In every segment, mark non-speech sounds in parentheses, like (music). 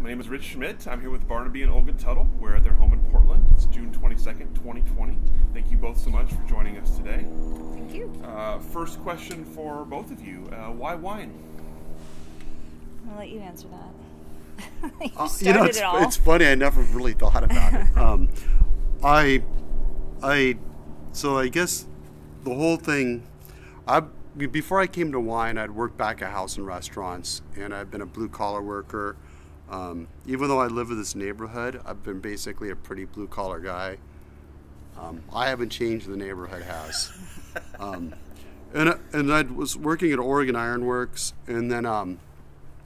my name is Rich Schmidt. I'm here with Barnaby and Olga Tuttle. We're at their home in Portland. It's June 22nd, 2020. Thank you both so much for joining us today. Thank you. Uh, first question for both of you uh, Why wine? I'll let you answer that. (laughs) you Uh, started you know, it's, it all. it's funny. I never really thought about it. (laughs) Um, I, I, so I guess the whole thing. I before I came to wine, I'd worked back at house and restaurants, and I've been a blue collar worker. Um, even though I live in this neighborhood, I've been basically a pretty blue collar guy. Um, I haven't changed. The neighborhood has. (laughs) Um, and and I was working at Oregon Iron Works, and then um,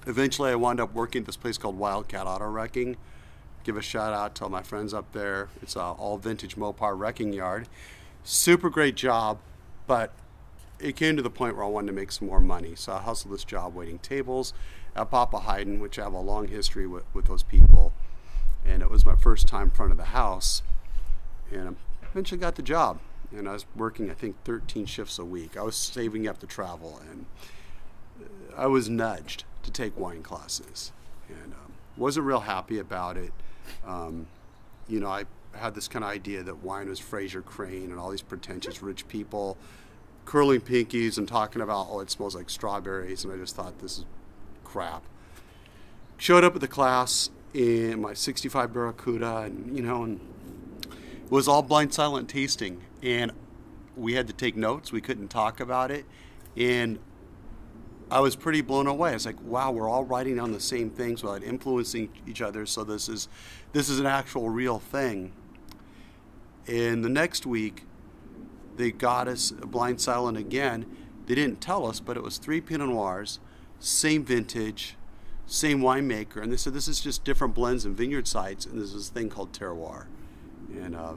eventually I wound up working at this place called Wildcat Auto Wrecking. Give a shout out to all my friends up there. It's uh, all vintage Mopar wrecking yard. Super great job, but it came to the point where I wanted to make some more money. So I hustled this job waiting tables at Papa Haydn, which I have a long history with, with those people. And it was my first time in front of the house. And I eventually got the job. And I was working, I think, 13 shifts a week. I was saving up to travel. And I was nudged to take wine classes, and um, wasn't real happy about it. Um, you know, I had this kind of idea that wine was Frasier Crane and all these pretentious rich people curling pinkies and talking about, oh, it smells like strawberries, and I just thought this is crap. Showed up at the class in my 65 Barracuda, and you know, and it was all blind silent tasting, and we had to take notes. We couldn't talk about it, and I was pretty blown away. I was like, wow, we're all writing down the same things without influencing each other. So this is this is an actual real thing. And the next week, they got us blind silent again. They didn't tell us, but it was three Pinot Noirs, same vintage, same winemaker, and they said this is just different blends and vineyard sites, and there's this thing called terroir, and uh,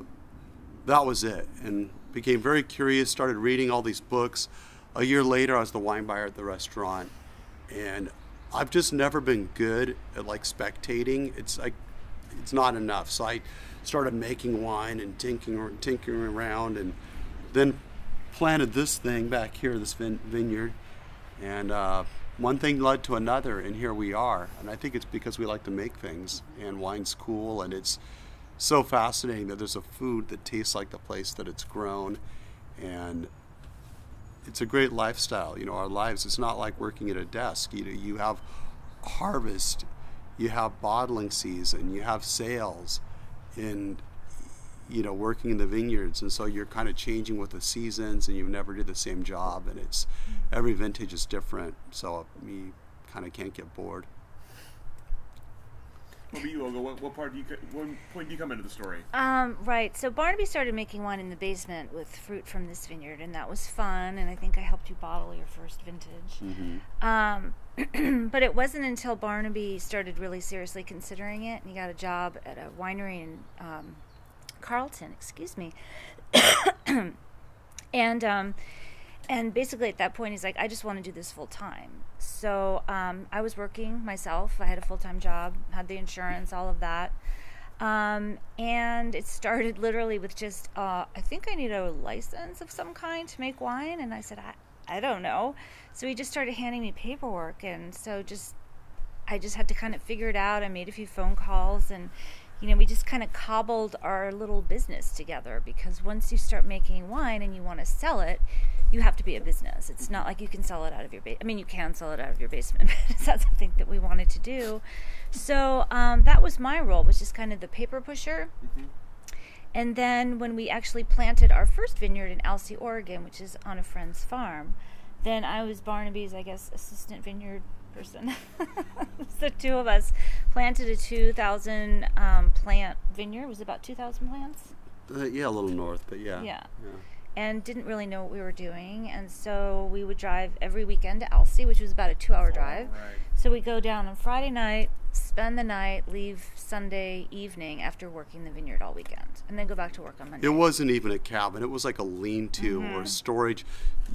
that was it. And became very curious. Started reading all these books. A year later i was the wine buyer at the restaurant. And i've just never been good at like spectating. It's like it's not enough. So i started making wine and tinkering, tinkering around and then planted this thing back here this vin- vineyard. And uh, one thing led to another and here we are and i think it's because we like to make things and wine's cool and it's so fascinating that there's a food that tastes like the place that it's grown and it's a great lifestyle. You know, our lives. It's not like working at a desk. You know, you have harvest, you have bottling season, you have sales, and you know, working in the vineyards. And so you're kind of changing with the seasons, and you never do the same job. And it's every vintage is different. So you kind of can't get bored. What about you, Olga? What, what part do you, what point do you come into the story? Um, right. So Barnaby started making wine in the basement with fruit from this vineyard, and that was fun. And I think I helped you bottle your first vintage. Um, (clears throat) but it wasn't until Barnaby started really seriously considering it, and he got a job at a winery in um, Carlton. Excuse me. (coughs) and um, and basically at that point he's like i just want to do this full time so um, i was working myself. I had a full-time job had the insurance all of that. Um, and it started literally with just uh, i think i need a license of some kind to make wine. And i said i, I don't know. So he just started handing me paperwork. And so just i just had to kind of figure it out. I made a few phone calls and you know, we just kind of cobbled our little business together because once you start making wine and you want to sell it, you have to be a business. It's not like you can sell it out of your basement. I mean, you can sell it out of your basement, (laughs) but it's not something that we wanted to do. So um, that was my role, was just kind of the paper pusher. And then when we actually planted our first vineyard in Alsea, Oregon, which is on a friend's farm, then I was Barnaby's, I guess, assistant vineyard person. (laughs) the two of us planted a 2,000 um, plant vineyard. It was about 2,000 plants. Uh, yeah, a little north, but yeah. Yeah. And didn't really know what we were doing. And so we would drive every weekend to Alsea, which was about a two hour drive. right. So we go down on Friday night, spend the night, leave Sunday evening after working the vineyard all weekend, and then go back to work on Monday. It wasn't even a cabin. It was like a lean-to or a storage.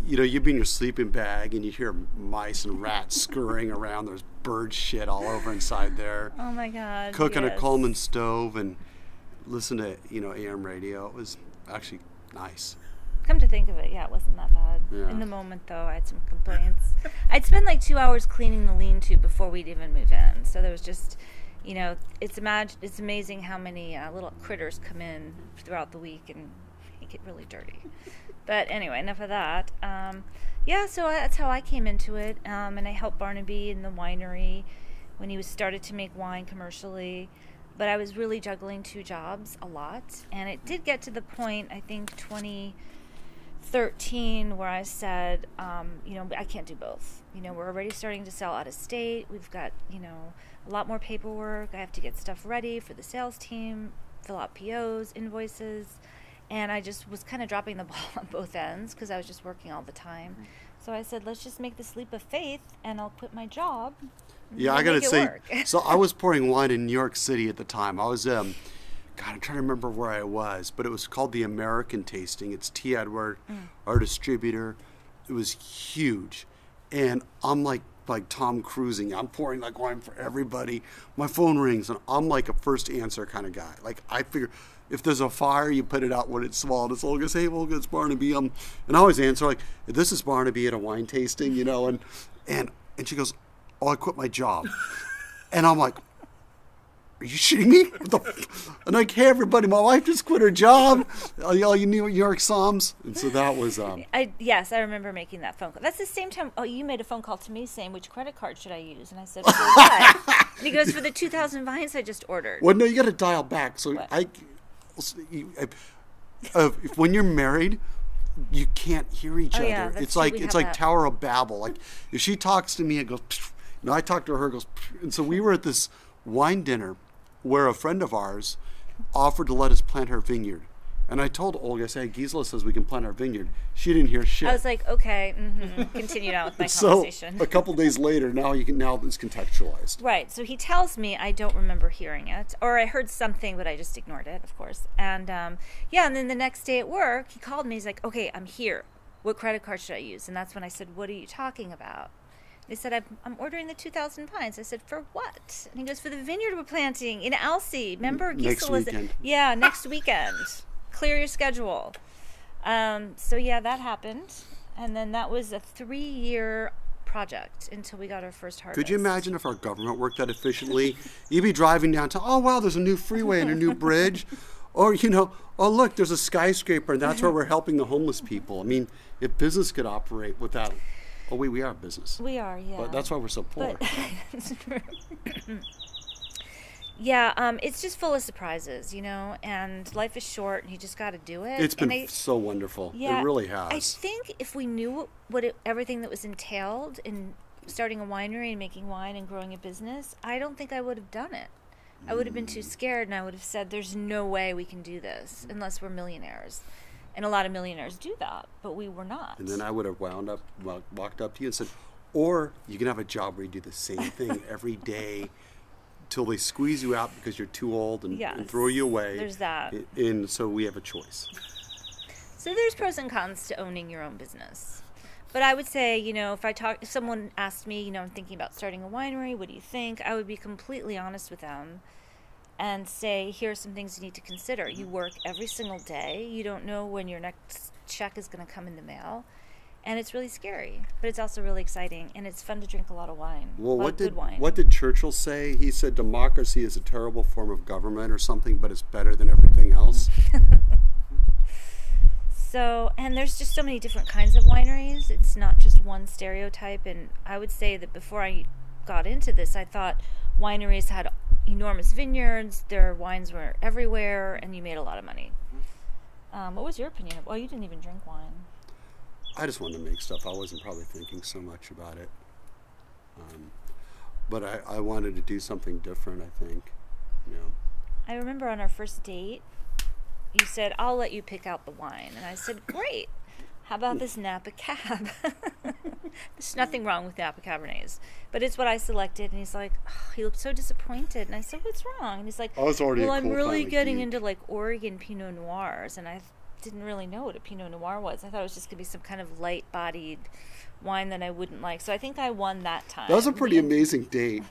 You know, you'd be in your sleeping bag and you hear mice and rats scurrying around. There's bird shit all over inside there. (laughs) oh my God. Cooking yes. a Coleman stove and listen to you know AM radio. It was actually nice. Come to think of it, yeah, it wasn't that bad. Yeah. In the moment, though, I had some complaints. I'd spend like two hours cleaning the lean-to before we'd even move in. So there was just, you know, it's imag- it's amazing how many uh, little critters come in throughout the week and make it really dirty. But anyway, enough of that. Um, yeah, so I, that's how I came into it, um, and I helped Barnaby in the winery when he was started to make wine commercially. But I was really juggling two jobs a lot, and it did get to the point I think 2013 where I said, um, you know, I can't do both. You know, we're already starting to sell out of state. We've got you know a lot more paperwork. I have to get stuff ready for the sales team, fill out POs, invoices and I just was kind of dropping the (laughs) ball on both ends because I was just working all the time. So I said, let's just make this leap of faith, and I'll quit my job. Yeah, I gotta say. so I was pouring wine in New York City at the time. I was, um, God, I'm trying to remember where I was, but it was called the American Tasting. It's T. Edward, Mm. our distributor. It was huge, and I'm like like Tom Cruising. I'm pouring like wine for everybody. My phone rings, and I'm like a first answer kind of guy. Like I figure. If there's a fire, you put it out when it's small. And it's all goes, hey, well, it's Barnaby. Um, and I always answer like, this is Barnaby at a wine tasting, you know. And and and she goes, oh, I quit my job. (laughs) And I'm like, are you shitting me? What the f-" And like, hey, everybody, my wife just quit her job. All you all you New York Psalms. And so that was, um, I yes, I remember making that phone call. That's the same time. Oh, you made a phone call to me saying which credit card should I use, and I said for what? (laughs) and he goes for the two thousand vines I just ordered. well, no, you got to dial back. So What? I, you- uh, if, when you're married, you can't hear each Oh, other. yeah, it's like it's like that. Tower of Babel. Like if she talks to me, it goes. "Pfft." You I talk to her, it goes. And so we were at this wine dinner where a friend of ours offered to let us plant her vineyard. And I told Olga, I said, Gisela says we can plant our vineyard. She didn't hear shit. I was like, okay, mm-hmm. continued on with my (laughs) conversation. so a couple days later, now you can now it's contextualized. Right. So he tells me I don't remember hearing it, or I heard something, but I just ignored it, of course. And um, yeah, and then the next day at work, he called me. He's like, "Okay, I'm here. What credit card should I use?" And that's when I said, "What are you talking about?" They said, I'm, "I'm ordering the 2,000 pines." I said, "For what?" And he goes, "For the vineyard we're planting in Alsea. Remember, Next Gisela's- weekend. Yeah, next weekend. (laughs) Clear your schedule." Um, so yeah, that happened, and then that was a three-year project until we got our first harvest. Could you imagine if our government worked that efficiently? (laughs) You'd be driving down to, Oh wow, there's a new freeway and a new bridge, (laughs) or you know, oh look, there's a skyscraper, and that's where we're helping the homeless people. I mean, if business could operate without, oh wait, we are business, We are, yeah. but that's why we're so poor. It's (laughs) true. yeah, um, it's just full of surprises, you know, and life is short, and you just got to do it. it's been I- so wonderful. yeah, it really has. I think if we knew what it, everything that was entailed in starting a winery and making wine and growing a business, I don't think I would have done it. I would have been Mm. too scared, and I would have said, "There's no way we can do this unless we're millionaires." And a lot of millionaires do that, but we were not. And then I would have wound up, walked up to you and said, or you can have a job where you do the same thing (laughs) every day till they squeeze you out because you're too old and, and throw you away. there's that. A- And so we have a choice. So there's pros and cons to owning your own business. But I would say, you know, if I talk, if someone asked me, you know, I'm thinking about starting a winery, what do you think? I would be completely honest with them and say, here are some things you need to consider. You mm-hmm. work every single day. You don't know when your next check is going to come in the mail. And it's really scary, but it's also really exciting, and it's fun to drink a lot of wine. Well, what did good wine. what did Churchill say? He said democracy is a terrible form of government or something, but it's better than everything else. (laughs) So, and there's just so many different kinds of wineries. It's not just one stereotype. And I would say that before I got into this, I thought wineries had enormous vineyards, their wines were everywhere, and you made a lot of money. Um, what was your opinion of? Well, you didn't even drink wine. I just wanted to make stuff. I wasn't probably thinking so much about it. Um, but I, I wanted to do something different. I think, you know. I remember on our first date, you said, I'll let you pick out the wine. And I said, Great. How about this Napa Cab? (laughs) There's nothing wrong with Napa Cabernets, but it's what I selected. And he's like, oh, he looked so disappointed. And I said, What's wrong? And he's like, oh, I was already Well, I'm really getting into like Oregon Pinot Noirs. And I didn't really know what a Pinot Noir was. I thought it was just going to be some kind of light bodied wine that I wouldn't like. So I think I won that time. That was a pretty (laughs) amazing date.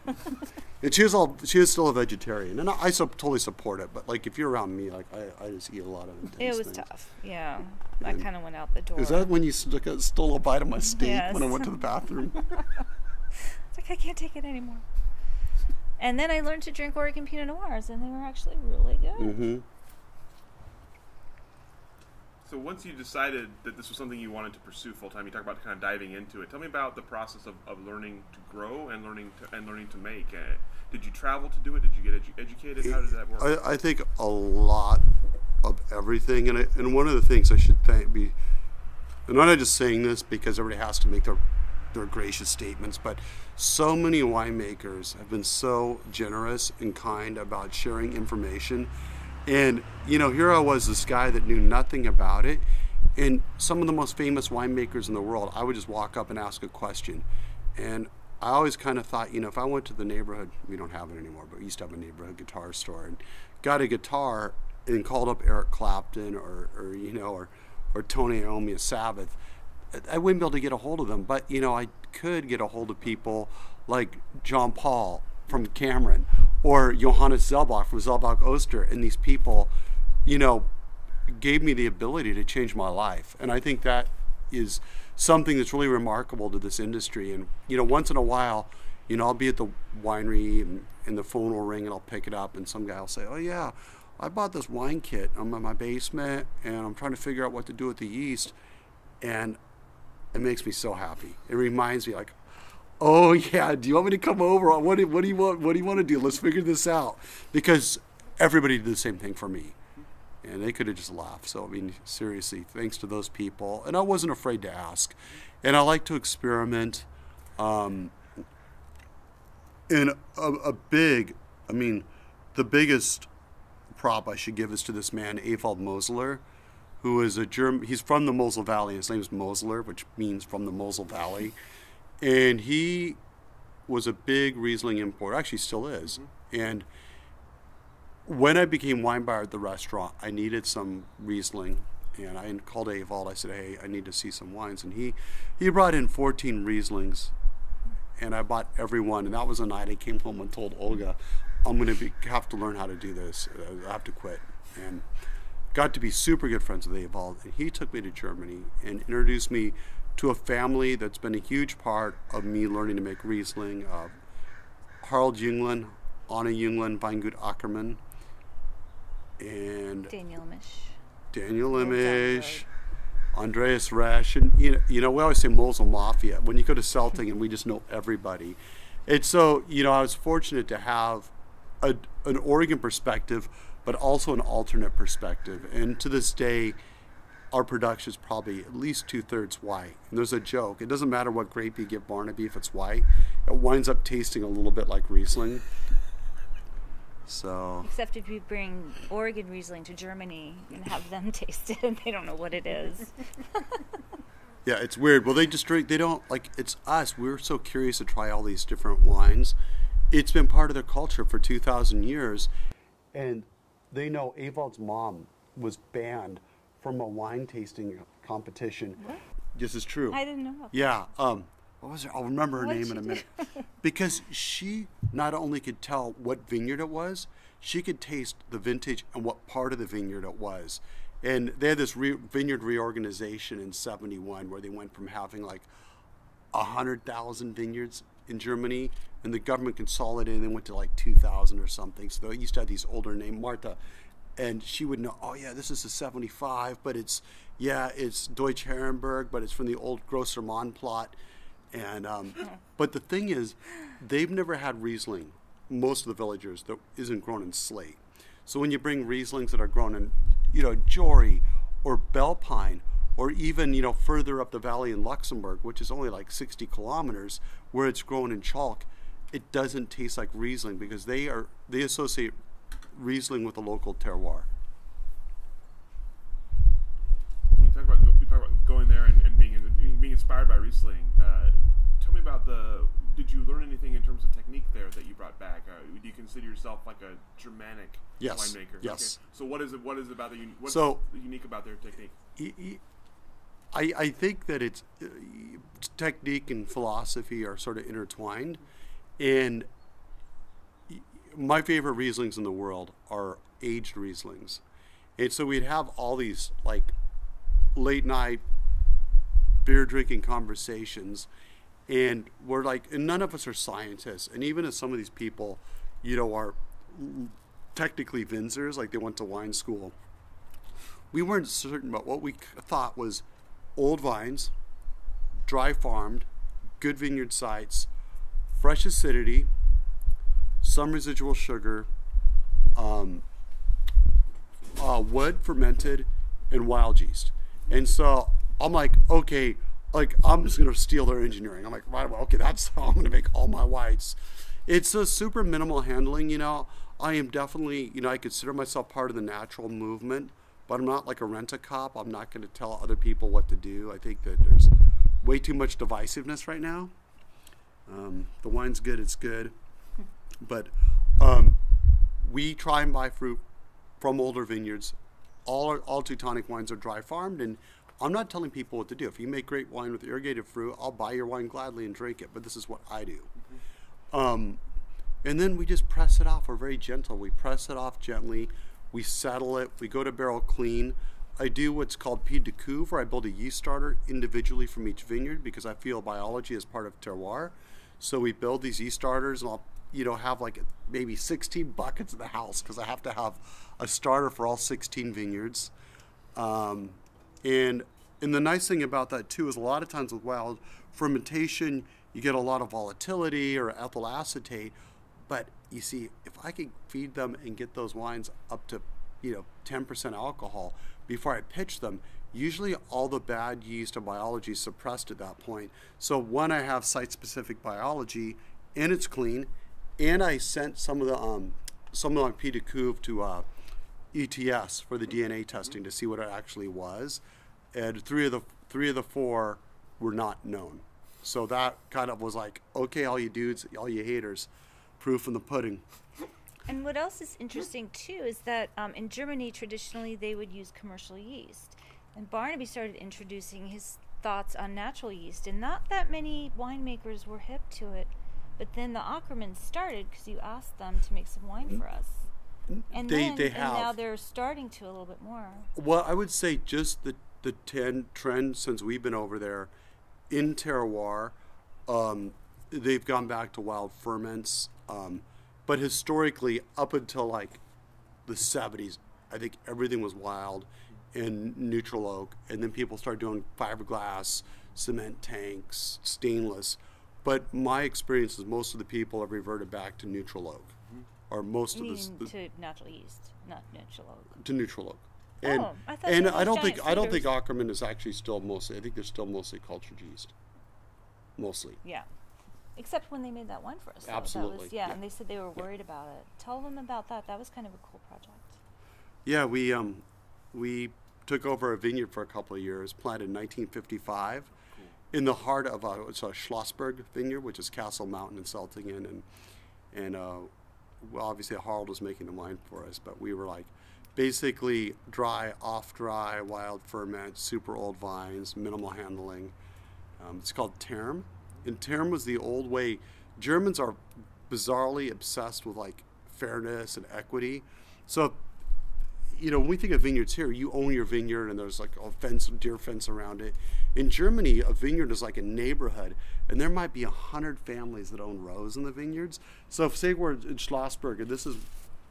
and (laughs) she was all she was still a vegetarian, and I, I so, totally support it. But like, if you're around me, like I, I just eat a lot of intense It was things. tough. Yeah. I kind of went out the door. Is that when you a, stole a bite of my steak when I went to the (laughs) bathroom? It's like I can't take it anymore. And then I learned to drink Oregon Pinot Noirs, and they were actually really good. Mm-hmm. So once you decided that this was something you wanted to pursue full time, you talk about kind of diving into it. Tell me about the process of, of learning to grow and learning to and learning to make. Did you travel to do it? Did you get edu- educated? How did that work? I, I think a lot of everything, and I, and one of the things I should thank be, and I'm not just saying this because everybody has to make their their gracious statements, but so many winemakers have been so generous and kind about sharing information. And you know, here I was, this guy that knew nothing about it, and some of the most famous winemakers in the world. I would just walk up and ask a question, and I always kind of thought, you know, if I went to the neighborhood, we don't have it anymore, but we used to have a neighborhood guitar store, and got a guitar and called up Eric Clapton or, or you know, or, or Tony Iommi of Sabbath, I wouldn't be able to get a hold of them. But, you know, I could get a hold of people like John Paul from Cameron or Johannes Selbach from Selbach Oster. And these people, you know, gave me the ability to change my life. And I think that is something that's really remarkable to this industry. And, you know, once in a while, you know, I'll be at the winery and, and the phone will ring and I'll pick it up and some guy will say, oh, yeah, I bought this wine kit. I'm in my basement and I'm trying to figure out what to do with the yeast. And it makes me so happy. It reminds me like, oh yeah, do you want me to come over? What do, what do you want? What do you want to do? Let's figure this out. Because everybody did the same thing for me, and they could have just laughed. So I mean, seriously, thanks to those people, and I wasn't afraid to ask, and I like to experiment. Um, and a, a big, I mean, the biggest prop I should give is to this man, Ewald Moseler who is a German. He's from the Mosel Valley. His name is Mosler, which means from the Mosel Valley, and he was a big Riesling importer. Actually, still is. Mm-hmm. And when I became wine buyer at the restaurant, I needed some Riesling, and I called Ewald. I said, "Hey, I need to see some wines," and he he brought in 14 Rieslings, and I bought every one. And that was a night I came home and told Olga, "I'm going to have to learn how to do this. I have to quit." And got to be super good friends with Ewald, and he took me to Germany and introduced me to a family that's been a huge part of me learning to make Riesling. Uh, Harald Junglin, Anna Junglin, Weingut Ackermann, and Daniel Imisch. Daniel Imisch, Andreas Resch, and you know, you know, we always say Mosel Mafia. When you go to Selting, and we just know everybody. And so, you know, I was fortunate to have a, an Oregon perspective but also an alternate perspective. And to this day, our production is probably at least two thirds white. And there's a joke. It doesn't matter what grape you give Barnaby if it's white, it winds up tasting a little bit like Riesling. So. Except if you bring Oregon Riesling to Germany and have them (laughs) taste it, they don't know what it is. (laughs) yeah, it's weird. Well, they just drink. They don't like. It's us. We're so curious to try all these different wines. It's been part of their culture for two thousand years, and they know Ewald's mom was banned from a wine tasting competition. What? This is true. I didn't know. Yeah. Um, what was her? I'll remember her What name in a minute. (laughs) because she not only could tell what vineyard it was, she could taste the vintage and what part of the vineyard it was. And they had this re- vineyard reorganization in 71 where they went from having like 100,000 vineyards in Germany, and the government consolidated and went to like 2,000 or something. So they used to have these older named Martha, and she would know, oh yeah, this is a 75, but it's yeah, it's Deutsch Herrenberg, but it's from the old Grosser Mann plot. And um, (laughs) but the thing is, they've never had Riesling. Most of the villagers that isn't grown in slate. So when you bring Rieslings that are grown in, you know, Jory or Bellpine or even you know further up the valley in Luxembourg, which is only like 60 kilometers, where it's grown in chalk, it doesn't taste like Riesling because they are they associate Riesling with the local terroir. You talk about you talk about going there and, and being being inspired by Riesling. Uh, tell me about the. Did you learn anything in terms of technique there that you brought back? Uh, do you consider yourself like a Germanic Yes. winemaker? Yes. Okay. So what is it? What is it about the? What's So- unique about their technique? I, I think that it's uh, technique and philosophy are sort of intertwined, and my favorite Rieslings in the world are aged Rieslings, and so we'd have all these like late night beer drinking conversations, and we're like, and none of us are scientists, and even as some of these people you know, are technically Winzers, like they went to wine school. We weren't certain about what we thought was old vines, dry farmed, good vineyard sites, fresh acidity, some residual sugar, um, uh, wood fermented, and wild yeast. And so I'm like, okay, like I'm just gonna steal their engineering. I'm like, right, well, okay, that's (laughs) how I'm gonna make all my whites. It's a super minimal handling, you know. I am definitely, you know, I consider myself part of the natural movement, but I'm not like a rent a cop. I'm not going to tell other people what to do. I think that there's way too much divisiveness right now. Um, the wine's good, it's good, but um, we try and buy fruit from older vineyards. All all Teutonic wines are dry farmed, and I'm not telling people what to do. If you make great wine with irrigated fruit, I'll buy your wine gladly and drink it. But this is what I do. Um, and then we just press it off. We're very gentle. We press it off gently. We settle it. We go to barrel clean. I do what's called pied de where I build a yeast starter individually from each vineyard because I feel biology is part of terroir. So we build these yeast starters, and I'll you know have like maybe 16 buckets in the house because I have to have a starter for all 16 vineyards. Um, and and the nice thing about that too is a lot of times with wild fermentation, you get a lot of volatility or ethyl acetate. But you see, if I could feed them and get those wines up to, you know, 10% alcohol before I pitch them, usually all the bad yeast and biology is suppressed at that point. So when I have site-specific biology and it's clean, and I sent some of the um, some of my P to uh, ETS for the DNA testing to see what it actually was, and three of the three of the four were not known. So that kind of was like, okay, all you dudes, all you haters, proof in the pudding. And what else is interesting too is that um, in Germany, traditionally they would use commercial yeast, and Barnaby started introducing his thoughts on natural yeast, and not that many winemakers were hip to it. But then the Ackermans started because you asked them to make some wine for us, and They- then they and now they're starting to a little bit more. Well, I would say just the the ten trend since we've been over there in terroir, um, they've gone back to wild ferments. Um, but historically, up until like the seventies, I think everything was wild and neutral oak, and then people started doing fiberglass, cement tanks, stainless. But my experience is most of the people have reverted back to neutral oak, or most You of this, mean the, to natural yeast, not neutral oak. to neutral oak. And, Oh, I thought and they I don't giant think I don't think cedars. Ackerman is actually still mostly. I think they're still mostly cultured yeast. Mostly. Yeah. Except when they made that wine for us. though. That Absolutely, was, yeah, yeah. and they said they were worried about it. Tell them about that. That was kind of a cool project. Yeah, we um, we took over a vineyard for a couple of years, planted in 1955, in the heart of a, it's a Schlossberg vineyard, which is Castle Mountain in Zeltingen, and and uh, obviously Harald was making the wine for us, but we were like basically dry, off dry, wild ferment, super old vines, minimal handling. Um, it's called term, and term was the old way. Germans are bizarrely obsessed with like fairness and equity, so you know, when we think of vineyards here, you own your vineyard and there's like a fence, deer fence around it. In Germany, a vineyard is like a neighborhood, and there might be a hundred families that own rows in the vineyards. So, if say we're in Schlossberg, and this is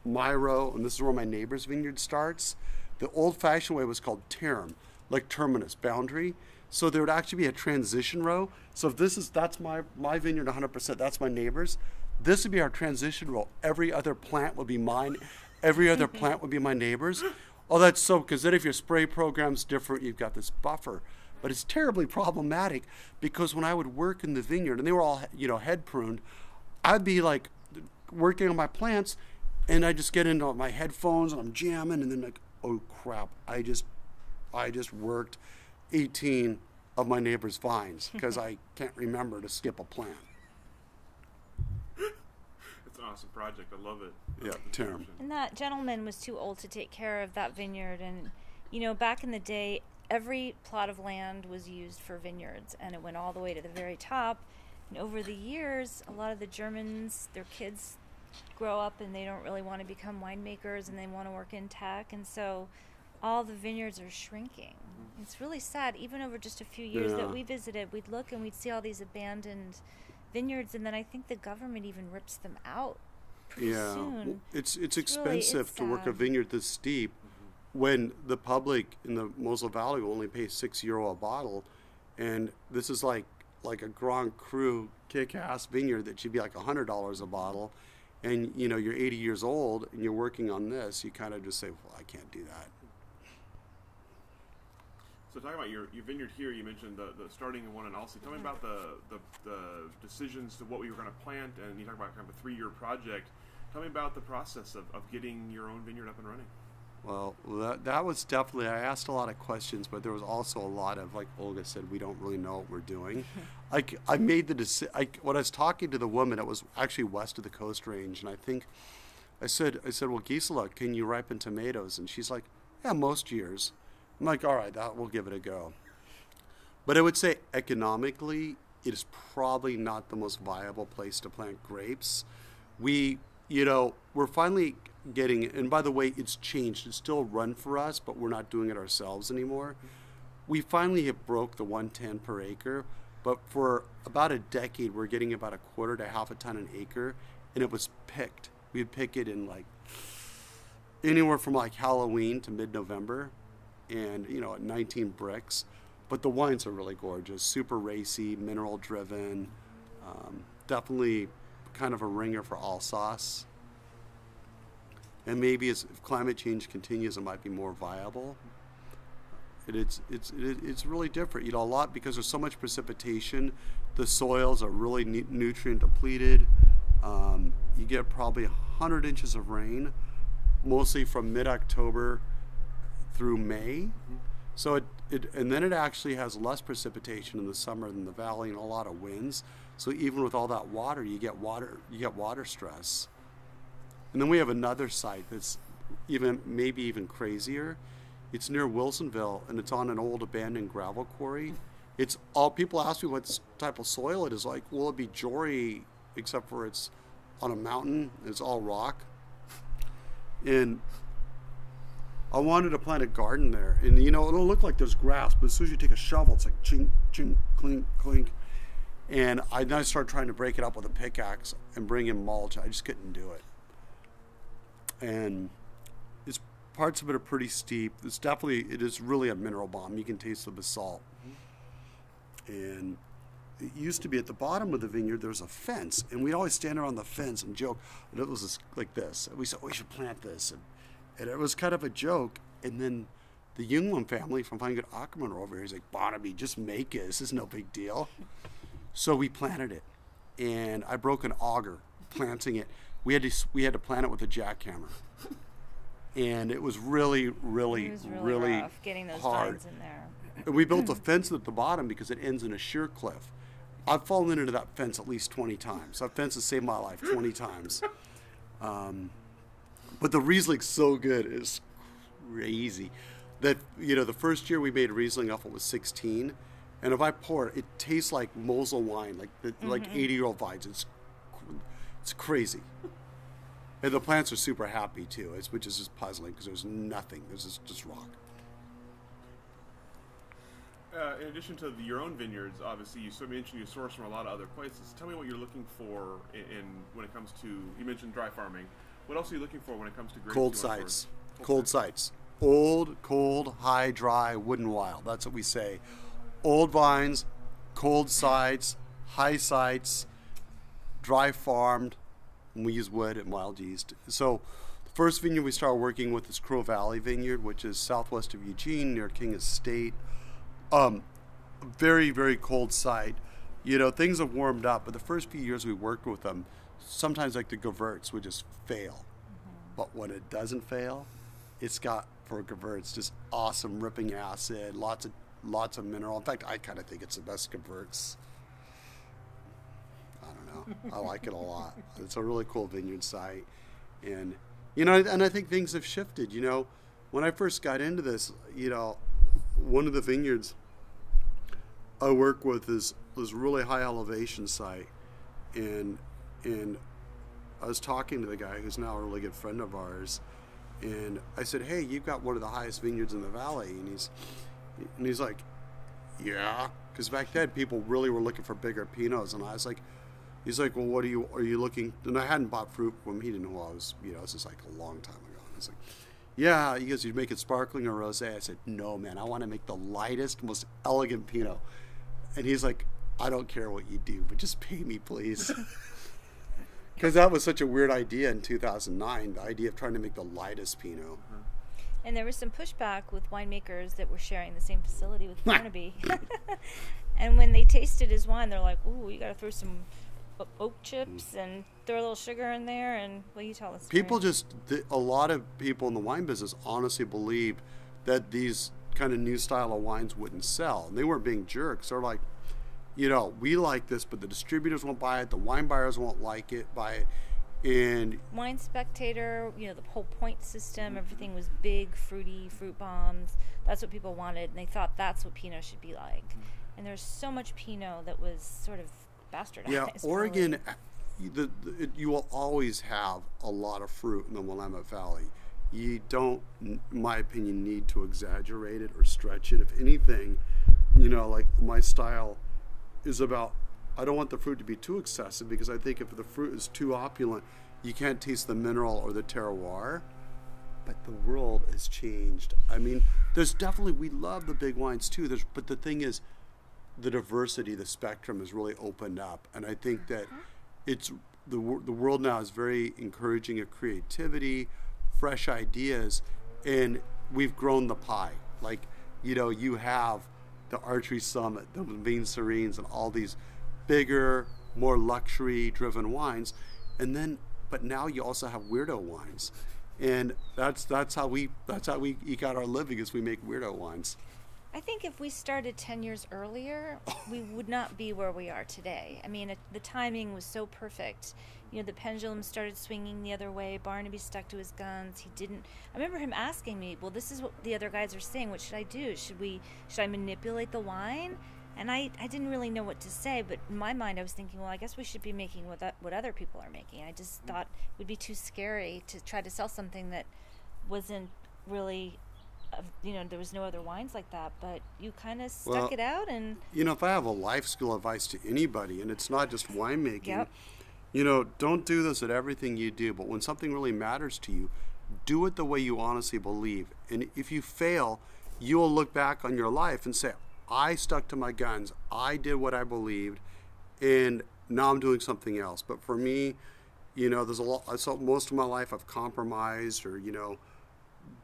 my row, and this is where my neighbor's vineyard starts, the old-fashioned way was called term, like terminus, boundary. So there would actually be a transition row. So if this is that's my my vineyard 100%, that's my neighbor's. This would be our transition row. Every other plant would be mine. Every other mm-hmm. plant would be my neighbor's. Oh, that's so because then if your spray program's different, you've got this buffer. But it's terribly problematic because when I would work in the vineyard and they were all you know head pruned, I'd be like working on my plants and I just get into my headphones and I'm jamming and then like oh crap I just I just worked 18 of my neighbor's vines because I (laughs) can't remember to skip a plant. It's an awesome project. I love it. Yeah, The term. And that gentleman was too old to take care of that vineyard. And, you know, back in the day, every plot of land was used for vineyards, and it went all the way to the very top. And over the years, a lot of the Germans, their kids grow up and they don't really want to become winemakers and they want to work in tech. And so all the vineyards are shrinking. Mm-hmm. It's really sad. Even over just a few years Yeah. that we visited, we'd look and we'd see all these abandoned vineyards, and then I think the government even rips them out pretty yeah, soon. it's it's It's really- expensive it's to work a vineyard this steep when the public in the Mosel Valley will only pay six euro a bottle, and this is like like a Grand Cru kick-ass vineyard that should be like hundred dollars a bottle, and you know you're 80 years old and you're working on this, you kind of just say, well, I can't do that. So talking about your, your vineyard here, you mentioned the, the starting in one and also. Tell me about the, the, the decisions to what we were going to plant, and you talk about kind of a three year project. Tell me about the process of, of getting your own vineyard up and running. Well, that, that was definitely, I asked a lot of questions, but there was also a lot of, like Olga said, we don't really know what we're doing. (laughs) like, I made the decision, when I was talking to the woman, it was actually west of the Coast Range, and I think, I said, I said, well, Gisela, can you ripen tomatoes? And she's like, yeah, most years. I'm like, all right, that, we'll give it a go. But I would say economically, it is probably not the most viable place to plant grapes. We, you know, we're finally getting, and by the way, it's changed. It's still run for us, but we're not doing it ourselves anymore. We finally have broke the 110 per acre, but for about a decade, we're getting about a quarter to half a ton an acre, and it was picked. We'd pick it in like anywhere from like Halloween to mid-November, and you know at 19 Brix. But the wines are really gorgeous, super racy, mineral driven. Um, definitely kind of a ringer for Alsace. And maybe as if climate change continues, it might be more viable. It, it's it's it, it's really different. You know, a lot because there's so much precipitation. The soils are really nu- nutrient depleted. Um, you get probably 100 inches of rain, mostly from mid-October through May. So it, it and then it actually has less precipitation in the summer than the valley and a lot of winds. So even with all that water, you get water you get water stress. And then we have another site that's even maybe even crazier. It's near Wilsonville and it's on an old abandoned gravel quarry. It's all people ask me what type of soil it is like. Will it'd be jory, except for it's on a mountain. It's all rock. And I wanted to plant a garden there, and you know it'll look like there's grass, but as soon as you take a shovel, it's like chink, chink, clink, clink. And I then I started trying to break it up with a pickaxe and bring in mulch. I just couldn't do it. And it's parts of it are pretty steep. It's definitely it is really a mineral bomb. You can taste the basalt. And it used to be at the bottom of the vineyard. there's a fence, and we'd always stand around the fence and joke. And it was like this. And we said, oh, "We should plant this," and, and it was kind of a joke. And then the Jungland family from Weingut Ackerman were over here. He's like, "Barnaby, just make it. This is no big deal." So we planted it, and I broke an auger planting it. We had to we had to plant it with a jackhammer, and it was really, really, was really, really rough getting those hard. vines in there. And we built a fence at the bottom because it ends in a sheer cliff. I've fallen into that fence at least 20 times. That fence has saved my life 20 times. Um, but the Riesling's so good, it's crazy. That, you know, the first year we made Riesling off it was 16. And if I pour it, it tastes like Mosel wine, like the, like 80 year old vines. It's, it's crazy. And the plants are super happy too, it's, which is just puzzling because there's nothing. There's just, just rock. Uh, in addition to the, your own vineyards, obviously, you sort of mentioned you source from a lot of other places. Tell me what you're looking for in, in when it comes to. You mentioned dry farming. What else are you looking for when it comes to grapes? cold sites. source? Cold sites. Old, cold, high, dry, wooden wild. That's what we say. Old vines, cold sites, high sites, dry farmed, and we use wood and wild yeast. So the first vineyard we started working with is Crow Valley Vineyard, which is southwest of Eugene near King Estate. Um, very, very cold site. You know, things have warmed up, but the first few years we worked with them, sometimes like the Gewurz would just fail. Mm-hmm. But when it doesn't fail, it's got for Gewurz just awesome ripping acid, lots of lots of mineral. In fact, I kind of think it's the best Gewurz. I don't know. I like it a lot. (laughs) It's a really cool vineyard site, and you know, and I think things have shifted. You know, when I first got into this, you know, one of the vineyards I work with is this really high elevation site, and and I was talking to the guy who's now a really good friend of ours, and I said, "Hey, you've got one of the highest vineyards in the valley," and he's and he's like, "Yeah," because back then people really were looking for bigger pinots, and I was like, He's like, well, what are you are you looking? And I hadn't bought fruit from. He didn't know I was. You know, this is like a long time ago. And was like, yeah. He goes, you make it sparkling or rosé? I said, no, man. I want to make the lightest, most elegant Pinot. And he's like, I don't care what you do, but just pay me, please. (laughs) Because that was such a weird idea in 2009. The idea of trying to make the lightest Pinot. Mm-hmm. And there was some pushback with winemakers that were sharing the same facility with (laughs) Barnaby. (laughs) and when they tasted his wine, they're like, "Ooh, you got to throw some oak chips mm. and throw a little sugar in there." And well, you tell us. People just, th- a lot of people in the wine business honestly believed that these kind of new style of wines wouldn't sell. And they weren't being jerks. They're like, you know, we like this, but the distributors won't buy it, the wine buyers won't like it, buy it. And Wine Spectator, you know, the whole point system, everything was big, fruity, fruit bombs. That's what people wanted, and they thought that's what Pinot should be like. And there's so much Pinot that was sort of bastardized. yeah. (laughs) Oregon, uh, the, the, it, you will always have a lot of fruit in the Willamette Valley. You don't, in my opinion, need to exaggerate it or stretch it. If anything, you know, like my style is about, I don't want the fruit to be too excessive because I think if the fruit is too opulent, you can't taste the mineral or the terroir. But the world has changed. I mean, there's definitely, we love the big wines too. There's, but the thing is, the diversity, the spectrum has really opened up, and I think that uh-huh. it's the the world now is very encouraging of creativity, fresh ideas, and we've grown the pie. Like you know, you have the archery summit, the Vin Serenes, and all these bigger, more luxury-driven wines, and then but now you also have weirdo wines, and that's that's how we that's how we eke out our living is we make weirdo wines. I think if we started 10 years earlier, we would not be where we are today. I mean, it, the timing was so perfect. You know, the pendulum started swinging the other way. Barnaby stuck to his guns. He didn't. I remember him asking me, "Well, this is what the other guys are saying. What should I do? Should we? Should I manipulate the wine?" And I, I didn't really know what to say, but in my mind, I was thinking, well, I guess we should be making what that, what other people are making. I just thought it would be too scary to try to sell something that wasn't really you know there was no other wines like that but you kind of stuck Well, it out and you know, if I have a life skill advice to anybody, and it's not just winemaking, Yep. You know, don't do this at everything you do, but when something really matters to you, do it the way you honestly believe. And if you fail, you will look back on your life and say, I stuck to my guns, I did what I believed, and now I'm doing something else. But for me, you know, there's a lot, so most of my life I've compromised or, you know,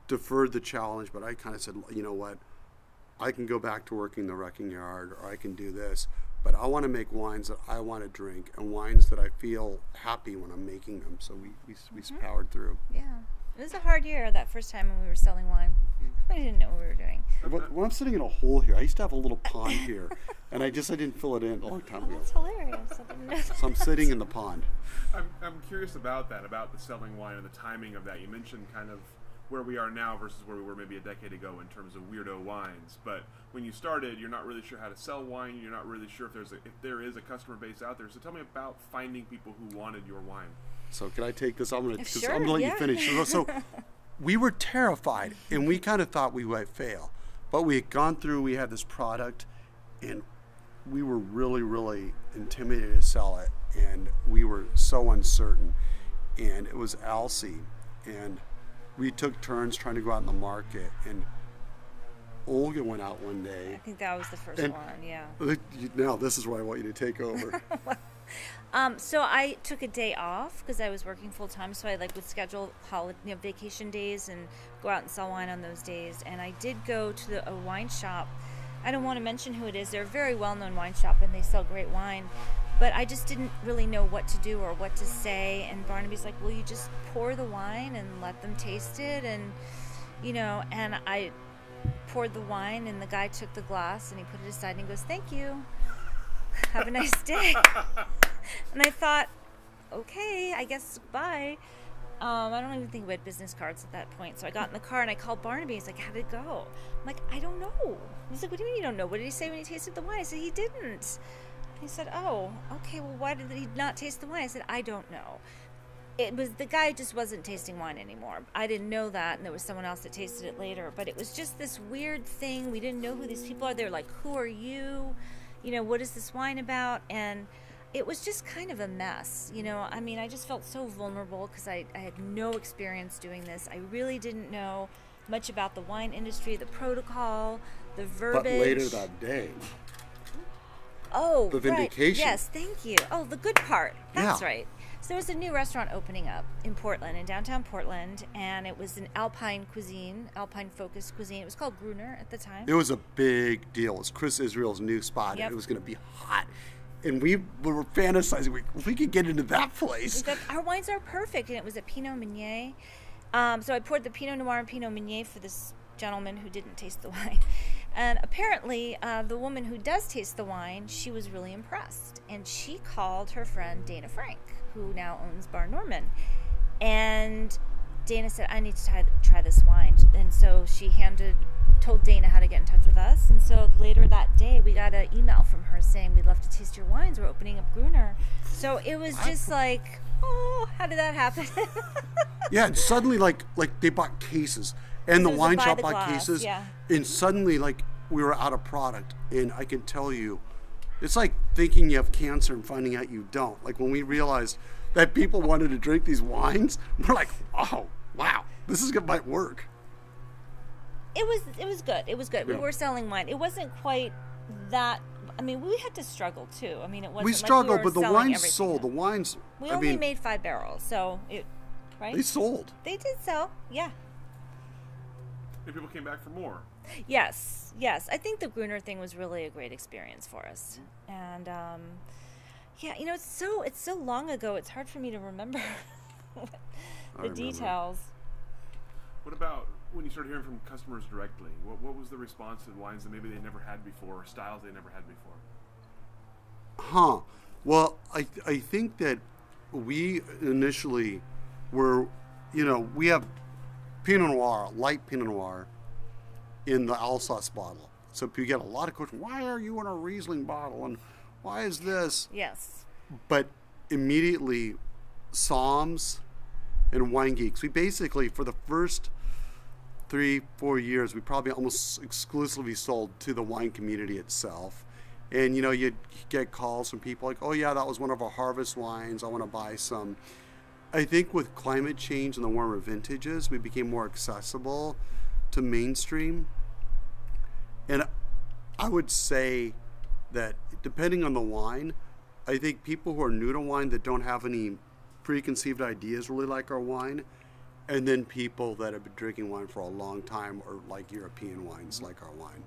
deferred the challenge, but I kind of said, you know what, I can go back to working the wrecking yard or I can do this, but I want to make wines that I want to drink and wines that I feel happy when I'm making them. So we, we, we mm-hmm. powered through. yeah it was a hard year that first time when we were selling wine mm-hmm. we didn't know what we were doing But when I'm sitting in a hole here, I used to have a little pond here, (laughs) and I just I didn't fill it in a long time oh, ago. that's hilarious I didn't know So. I'm sitting in the pond. I'm, I'm curious about that, about the selling wine and the timing of that. You mentioned kind of where we are now versus where we were maybe a decade ago in terms of weirdo wines. But when you started, you're not really sure how to sell wine. You're not really sure if there's a, if there is a customer base out there. So tell me about finding people who wanted your wine. So can I take this? I'm gonna, 'cause Sure, I'm gonna let yeah. you finish. So, so (laughs) we were terrified, and we kind of thought we might fail, but we had gone through. We had this product, and we were really, really intimidated to sell it, and we were so uncertain. And it was Alsea, and we took turns trying to go out in the market, and Olga went out one day. I think that was the first And- one yeah Now this is where I want you to take over. (laughs) Um, so I took a day off because I was working full time. So I like would schedule holiday, you know, vacation days and go out and sell wine on those days. And I did go to the, a wine shop. I don't want to mention who it is. They're a very well known wine shop and they sell great wine. But I just didn't really know what to do or what to say. And Barnaby's like, "Well, you just pour the wine and let them taste it." And you know, and I poured the wine, and the guy took the glass and he put it aside and he goes, "Thank you." Have a nice day. (laughs) And I thought, okay, I guess bye. Um, I don't even think we had business cards at that point. So I got in the car and I called Barnaby. He's like, how'd it go? I'm like, I don't know. He's like, what do you mean you don't know? What did he say when he tasted the wine? I said, he didn't. He said, oh, okay, well, why did he not taste the wine? I said, I don't know. It was the guy just wasn't tasting wine anymore. I didn't know that, and there was someone else that tasted it later. But it was just this weird thing. We didn't know who these people are. They're like, who are you? You know, what is this wine about? And it was just kind of a mess. You know, I mean, I just felt so vulnerable because I, I had no experience doing this. I really didn't know much about the wine industry, the protocol, the verbiage. But later that day, Oh, The right. vindication. Yes, thank you. Oh, the good part. That's Yeah. right. So there was a new restaurant opening up in Portland, in downtown Portland, and it was an Alpine cuisine, Alpine focused cuisine. It was called Gruner at the time. it was a big deal. It was Chris Israel's new spot. Yep. and It was going to be hot. And we were fantasizing, we, we could get into that place. Got- our wines are perfect, and it was a Pinot Meunier. Um, so I poured the Pinot Noir and Pinot Meunier for this gentleman who didn't taste the (laughs) wine. And apparently, uh, the woman who does taste the wine, she was really impressed. And she called her friend Dana Frank, who now owns Bar Norman. And Dana said, I need to try, try this wine. And so she handed, told Dana how to get in touch with us. And so later that day, we got an email from her saying, We'd love to taste your wines. We're opening up Gruner. So it was just like, oh, how did that happen? (laughs) Yeah, and suddenly like like they bought cases, and the It was a wine shop bought glass, cases, yeah. and suddenly like we were out of product, and I can tell you, it's like thinking you have cancer and finding out you don't. Like when we realized that people wanted to drink these wines, (laughs) we're like, oh wow, this is gonna might work. it was it was good. It was good. We were selling wine. It wasn't quite that. I mean, we had to struggle too. I mean, it wasn't. We like struggled, but the wines everything. sold. The wines, We I only mean, made five barrels, so it right. they sold. They did sell. Yeah. And people came back for more. Yes. Yes. I think the Gruner thing was really a great experience for us, and um, yeah, you know, it's so it's so long ago. It's hard for me to remember (laughs) the remember. details. What about when you started hearing from customers directly? What, what was the response to wines that maybe they never had before, or styles they never had before? Huh. Well, I I think that we initially were, you know, we have Pinot Noir, light Pinot Noir, in the Alsace bottle. So you get a lot of questions. Why are you in a Riesling bottle? And why is this? Yes. But immediately, Somms and Wine Geeks, we basically for the first three, four years, we probably almost exclusively sold to the wine community itself. And you know, you'd get calls from people like, "Oh yeah, that was one of our harvest wines. I want to buy some." I think with climate change and the warmer vintages, we became more accessible to mainstream. And I would say that depending on the wine, I think people who are new to wine that don't have any preconceived ideas really like our wine, and then people that have been drinking wine for a long time or like European wines like our wine.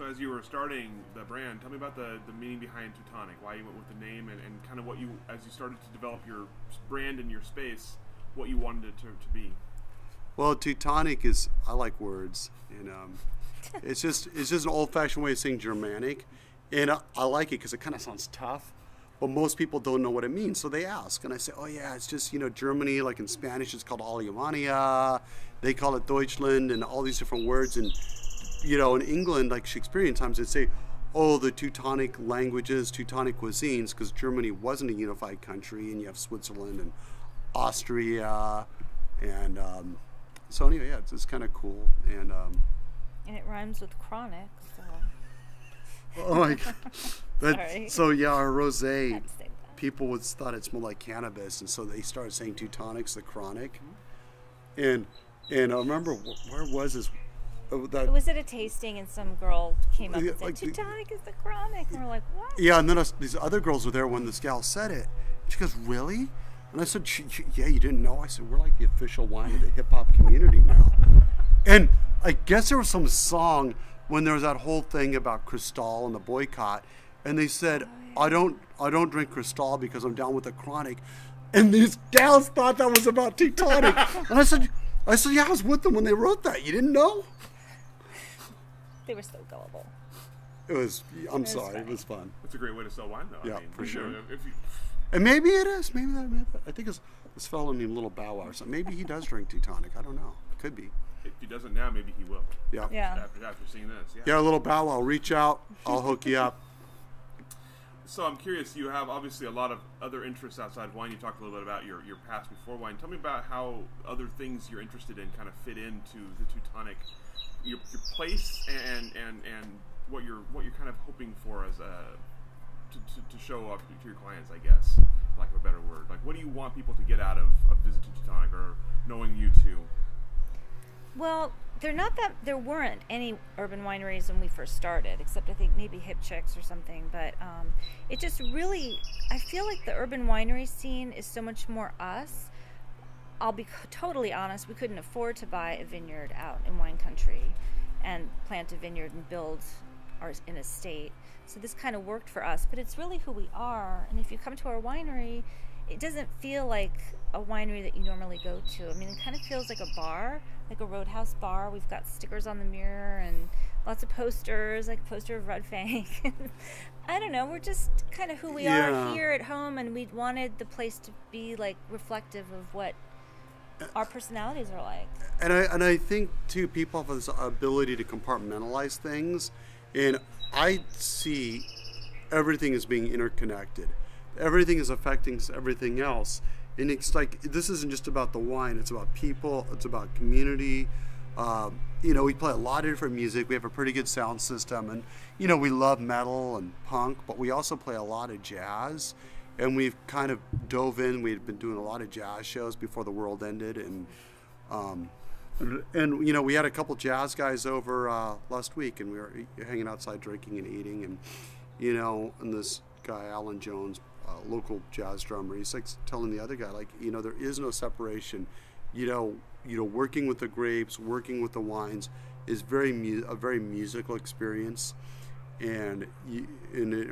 So as you were starting the brand, tell me about the, the meaning behind Teutonic, why you went with the name, and, and kind of what you, as you started to develop your brand and your space, what you wanted it to, to be. Well, Teutonic is I like words, and um, (laughs) it's just it's just an old-fashioned way of saying Germanic, and I, I like it because it kind of sounds tough, but most people don't know what it means, so they ask, and I say, oh yeah, it's just you know Germany, like in Spanish, it's called Alemania, they call it Deutschland, and all these different words, and you know in England, like Shakespearean times, they'd say. Oh, the Teutonic languages, Teutonic cuisines, because Germany wasn't a unified country, and you have Switzerland and Austria, and um, so anyway, yeah, it's, it's kind of cool. And um, And it rhymes with chronic, so oh my, God. (laughs) That- so yeah, our rosé, I'd say that. people would thought it smelled like cannabis, and so they started saying Teutonics, the chronic. And and I remember wh- where was this? Oh, that, It was at a tasting, and some girl came up Yeah, and said, like the- Teutonic is the chronic. And we're like, what? yeah, and then us, these other girls were there when this gal said it. She goes, "Really?" And I said, "Sh- sh- "Yeah, you didn't know." I said, "We're like the official wine of the hip hop community now." And I guess there was some song when there was that whole thing about Cristal and the boycott, and they said, "I don't, I don't drink Cristal because I'm down with the chronic," and these gals thought that was about Teutonic, (laughs) and I said, "I said, yeah, I was with them when they wrote that. You didn't know?" They were so gullible. It was. I'm was sorry, it was fun. That's a great way to sell wine, though. Yeah, I mean, for sure. If you, And maybe it is. Maybe that. Maybe that I think it's this fellow named Little Bow Wow or something. Maybe he does drink Teutonic. I don't know. Could be. if he doesn't now, maybe he will. Yeah. Yeah. After, after seeing this, yeah. Yeah, Little Bow Wow. Reach out. I'll hook you up. So I'm curious. You have obviously a lot of other interests outside of wine. You talked a little bit about your, your past before wine. Tell me about how other things you're interested in kind of fit into the Teutonic, your, your place and and and what you're what you're kind of hoping for as a to, to, to show up to your clients? I guess, for lack of a better word. Like, what do you want people to get out of, of visiting Teutonic or knowing you two? Well, there not that there weren't any urban wineries when we first started, except I think maybe Hip Chicks or something. But um, it just really, I feel like the urban winery scene is so much more us. I'll be totally honest, we couldn't afford to buy a vineyard out in wine country and plant a vineyard and build our in a state. So this kind of worked for us, but it's really who we are. And if you come to our winery, it doesn't feel like a winery that you normally go to. I mean, it kind of feels like a bar, like a roadhouse bar. We've got stickers on the mirror and lots of posters, like poster of Red Fang. (laughs) I don't know. We're just kind of who we Yeah. are here at home, and we wanted the place to be like reflective of what our personalities are like. and I and I think too people have this ability to compartmentalize things, and I see everything as being interconnected. Everything is affecting everything else, and it's like this isn't just about the wine. It's about people. It's about community. Um, you know, we play a lot of different music. We have a pretty good sound system, and you know, we love metal and punk, but we also play a lot of jazz. And we've kind of dove in. We'd been doing a lot of jazz shows before the world ended, and um, and you know we had a couple jazz guys over uh, last week, and we were hanging outside drinking and eating, and you know, and this guy Alan Jones, uh, local jazz drummer, he's like telling the other guy, like you know, there is no separation. You know, you know, working with the grapes, working with the wines is very mu- a very musical experience, and you, and it,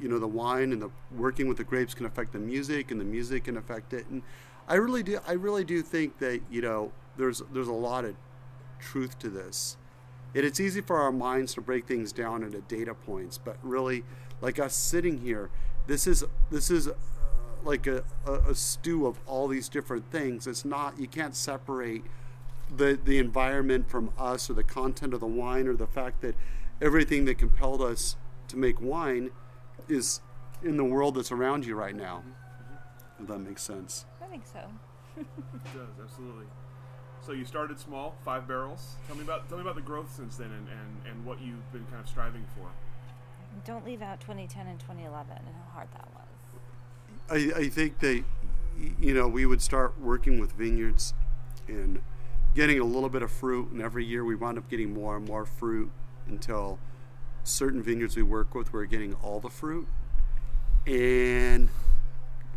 you know the wine and the working with the grapes can affect the music, and the music can affect it, and I really do. I really do think that you know there's there's a lot of truth to this. And it's easy for our minds to break things down into data points, but really, like us sitting here, this is this is uh, like a, a, a stew of all these different things. It's not you can't separate the the environment from us or the content of the wine or the fact that everything that compelled us to make wine is in the world that's around you right now. If that makes sense. I think so. (laughs) It does absolutely. So you started small, five barrels. Tell me about tell me about the growth since then, and, and, and what you've been kind of striving for. Don't leave out 2010 and 2011 and how hard that was. I, I think that you know we would start working with vineyards and getting a little bit of fruit, and every year we wound up getting more and more fruit until certain vineyards we work with were getting all the fruit. And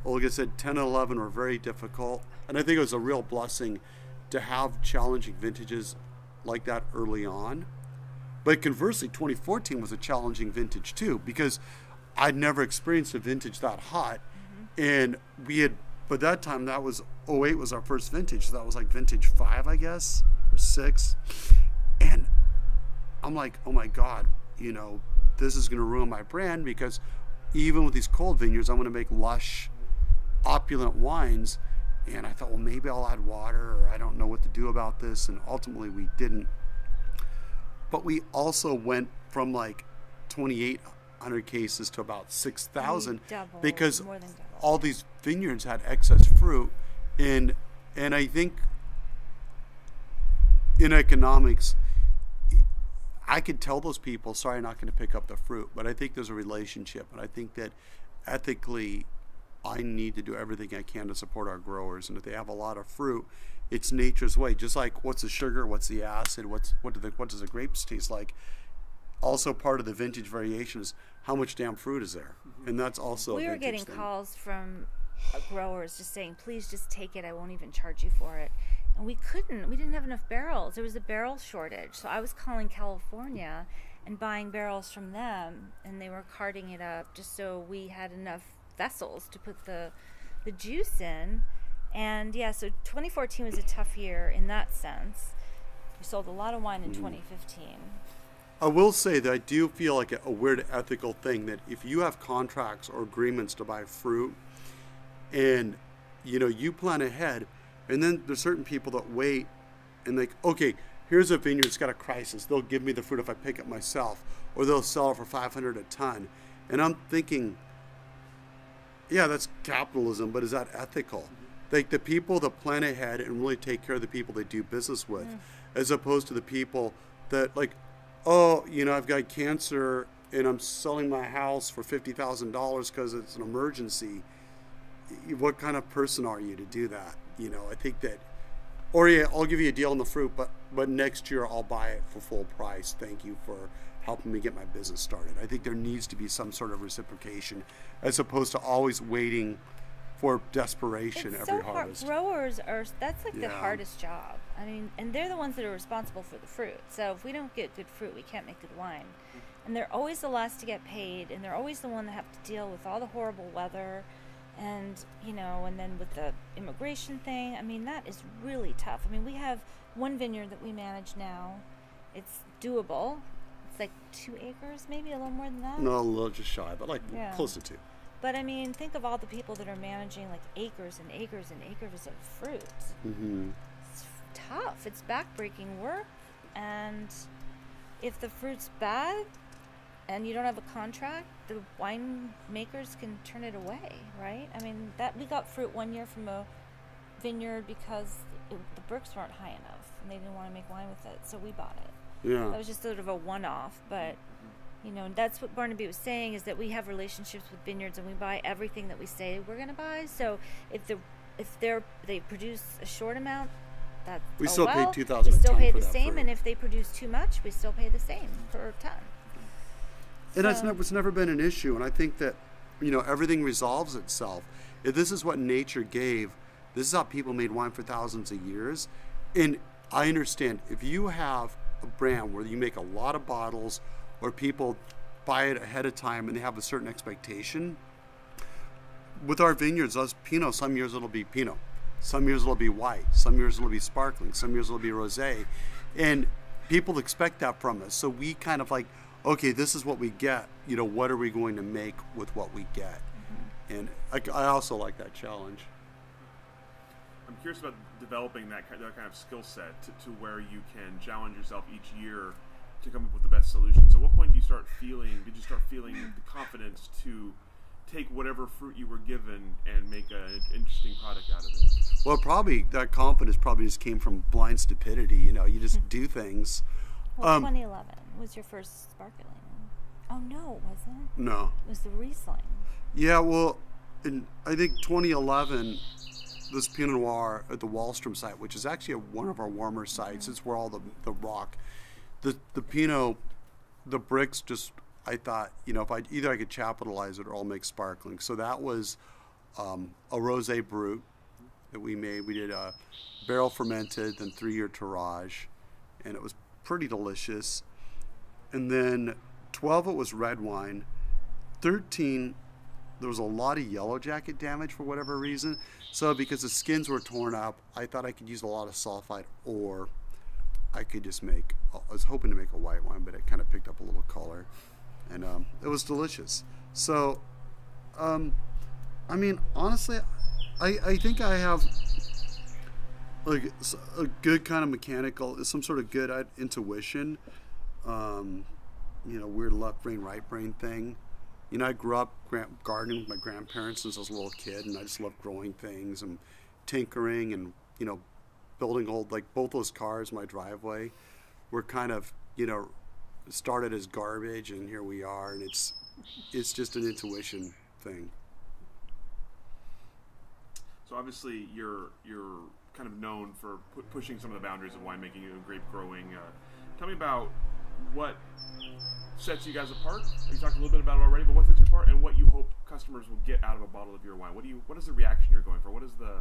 like I said, 10 and 11 were very difficult, and I think it was a real blessing to have challenging vintages like that early on. But conversely, 2014 was a challenging vintage too because I'd never experienced a vintage that hot, mm-hmm. and we had. But that time, that was 08 was our first vintage. So that was like vintage five, I guess, or six. And I'm like, oh my god, you know, this is going to ruin my brand because even with these cold vineyards, I'm going to make lush, opulent wines. And I thought, well, maybe I'll add water, or I don't know what to do about this. And ultimately, we didn't but we also went from like 2800 cases to about 6000 mm, because more than all these vineyards had excess fruit and and i think in economics i could tell those people sorry i'm not going to pick up the fruit but i think there's a relationship and i think that ethically i need to do everything i can to support our growers and if they have a lot of fruit it's nature's way. Just like what's the sugar what's the acid what's what do the what does the grapes taste like? Also part of the vintage variation is how much damn fruit is there? And that's also we were getting thing. calls from growers just saying, please just take it. I won't even charge you for it. And we couldn't. We didn't have enough barrels. There was a barrel shortage. So I was calling California and buying barrels from them, and they were carting it up just so we had enough vessels to put the the juice in. And yeah, so 2014 was a tough year in that sense. We sold a lot of wine in hmm. 2015. I will say that I do feel like a, a weird ethical thing that if you have contracts or agreements to buy fruit and you know you plan ahead and then there's certain people that wait and like okay here's a vineyard that's got a crisis. They'll give me the fruit if i pick it myself or they'll sell it for 500 a ton. And i'm thinking yeah that's capitalism but is that ethical? Mm-hmm. Like the people that plan ahead and really take care of the people they do business with mm. as opposed to the people that like oh you know i've got cancer and I'm selling my house for fifty thousand dollars because it's an emergency. What kind of person are you to do that? You know, I think that, or yeah, I'll give you a deal on the fruit, but but next year I'll buy it for full price. Thank you for helping me get my business started. I think there needs to be some sort of reciprocation, as opposed to always waiting for desperation it's every so hard. Growers are that's like the hardest job. I mean, and they're the ones that are responsible for the fruit. So if we don't get good fruit, we can't make good wine. And they're always the last to get paid, and they're always the one that have to deal with all the horrible weather, and you know, and then with the immigration thing. I mean, that is really tough. I mean, we have one vineyard that we manage now. It's doable. It's like two acres, maybe a little more than that. No, a little just shy, but like Yeah. close to two. But I mean, think of all the people that are managing like acres and acres and acres of fruit. hmm It's tough. It's backbreaking work, and if the fruit's bad and you don't have a contract, the winemakers can turn it away, right? I mean, that we got fruit one year from a vineyard because it, the Brix weren't high enough and they didn't want to make wine with it, so we bought it. Yeah. That was just sort of a one-off, but you know that's what Barnaby was saying is that we have relationships with vineyards and we buy everything that we say we're going to buy. So if the if they're they produce a short amount, that We oh still pay $2,000 We still pay the same, fruit. and if they produce too much, we still pay the same per ton. And it's So- never, it's never been an issue. And I think that, you know, everything resolves itself. If this is what nature gave, this is how people made wine for thousands of years. And I understand if you have a brand where you make a lot of bottles or people buy it ahead of time and they have a certain expectation, with our vineyards, us Pinot, some years it'll be Pinot, some years it'll be white, some years it'll be sparkling, some years it'll be rosé, and people expect that from us. So we kind of like, okay, this is what we get. You know, what are we going to make with what we get? And I, I also like that challenge. I'm curious about developing that kind, that kind of skill set to, to where you can challenge yourself each year to come up with the best solution. So, what point do you start feeling? Did you start feeling the confidence to take whatever fruit you were given and make an interesting product out of it? Well, probably that confidence probably just came from blind stupidity. You know, you just do things. Well, Um, 2011 was your first sparkling. Oh no, it wasn't. No. It was the Riesling. Yeah, well, in I think 2011, this Pinot Noir at the Wallstrom site, which is actually one of our warmer sites, it's where all the the rock, the the Pinot, the Brix just. I thought, you know, if I either I could chaptalize it or I'll make sparkling. So that was um, a rosé brut that we made. We did a barrel fermented, then three year tirage, and it was pretty delicious. And then 12 it was red wine. 13 there was a lot of yellow jacket damage for whatever reason. So because the skins were torn up, I thought I could use a lot of sulfite or I could just make I was hoping to make a white wine, but it kind of picked up a little color. And um, it was delicious. So um, I mean, honestly, I, I think I have like a good kind of mechanical, some sort of good uh, intuition. Um, you know, weird left brain, right brain thing. You know, I grew up gardening with my grandparents since I was a little kid, and I just love growing things and tinkering and you know, building old like both those cars in my driveway were kind of you know started as garbage, and here we are, and it's it's just an intuition thing. So obviously you're you're kind of known for pu- pushing some of the boundaries of winemaking and grape growing. Uh, tell me about what sets you guys apart. You talked a little bit about it already, but what sets you apart, and what you hope customers will get out of a bottle of your wine. What do you? What is the reaction you're going for? What is the?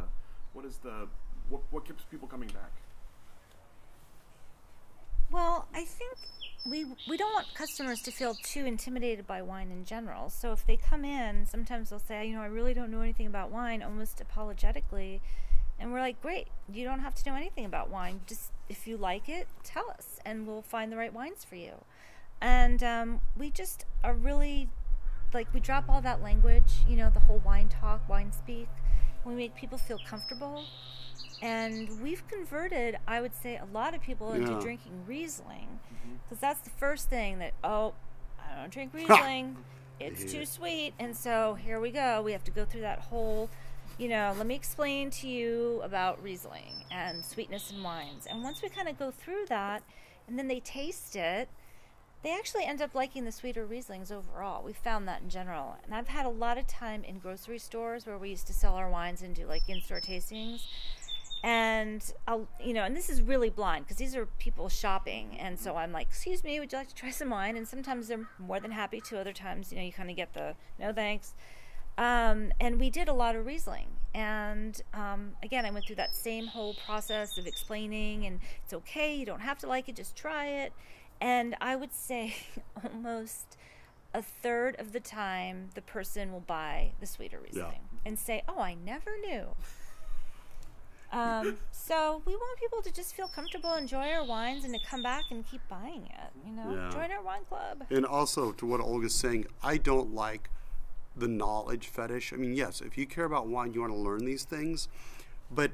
What is the? What, what keeps people coming back? Well, I think we we don't want customers to feel too intimidated by wine in general. So if they come in, sometimes they'll say, you know, I really don't know anything about wine, almost apologetically, and we're like, great, you don't have to know anything about wine. Just if you like it, tell us, and we'll find the right wines for you. And um, we just are really like we drop all that language, you know, the whole wine talk, wine speak. We make people feel comfortable. And we've converted, I would say, a lot of people into Yeah. drinking Riesling. Because that's the first thing that, oh, I don't drink (laughs) Riesling. it's too sweet. And so here we go. We have to go through that whole, you know, let me explain to you about Riesling and sweetness in wines. And once we kind of go through that, and then they taste it, they actually end up liking the sweeter Rieslings overall. We found that in general. And I've had a lot of time in grocery stores where we used to sell our wines and do like in store tastings. And I'll, you know, and this is really blind because these are people shopping. And so I'm like, excuse me, would you like to try some wine? And sometimes they're more than happy to. Other times, you know, you kind of get the no thanks. Um, and we did a lot of Riesling. And um, again, I went through that same whole process of explaining, and it's okay, you don't have to like it, just try it. And I would say (laughs) almost a third of the time, the person will buy the sweeter Riesling Yeah. and say, Oh, I never knew. Um, so we want people to just feel comfortable, enjoy our wines, and to come back and keep buying it. You know, Yeah. join our wine club. And also to what Olga's saying, I don't like the knowledge fetish. I mean, yes, if you care about wine, you want to learn these things. But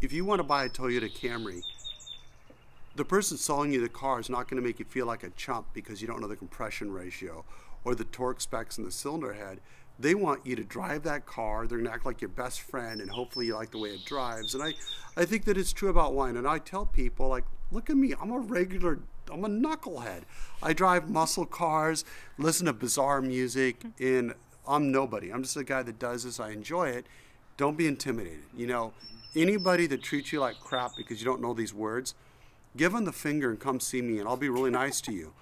if you want to buy a Toyota Camry, the person selling you the car is not going to make you feel like a chump because you don't know the compression ratio or the torque specs in the cylinder head. They want you to drive that car. They're going to act like your best friend, and hopefully you like the way it drives. And I, I think that it's true about wine. And I tell people, like, look at me. I'm a regular. I'm a knucklehead. I drive muscle cars, listen to bizarre music, mm-hmm. and I'm nobody. I'm just a guy that does this. I enjoy it. Don't be intimidated. You know, anybody that treats you like crap because you don't know these words, give them the finger and come see me, and I'll be really nice to you.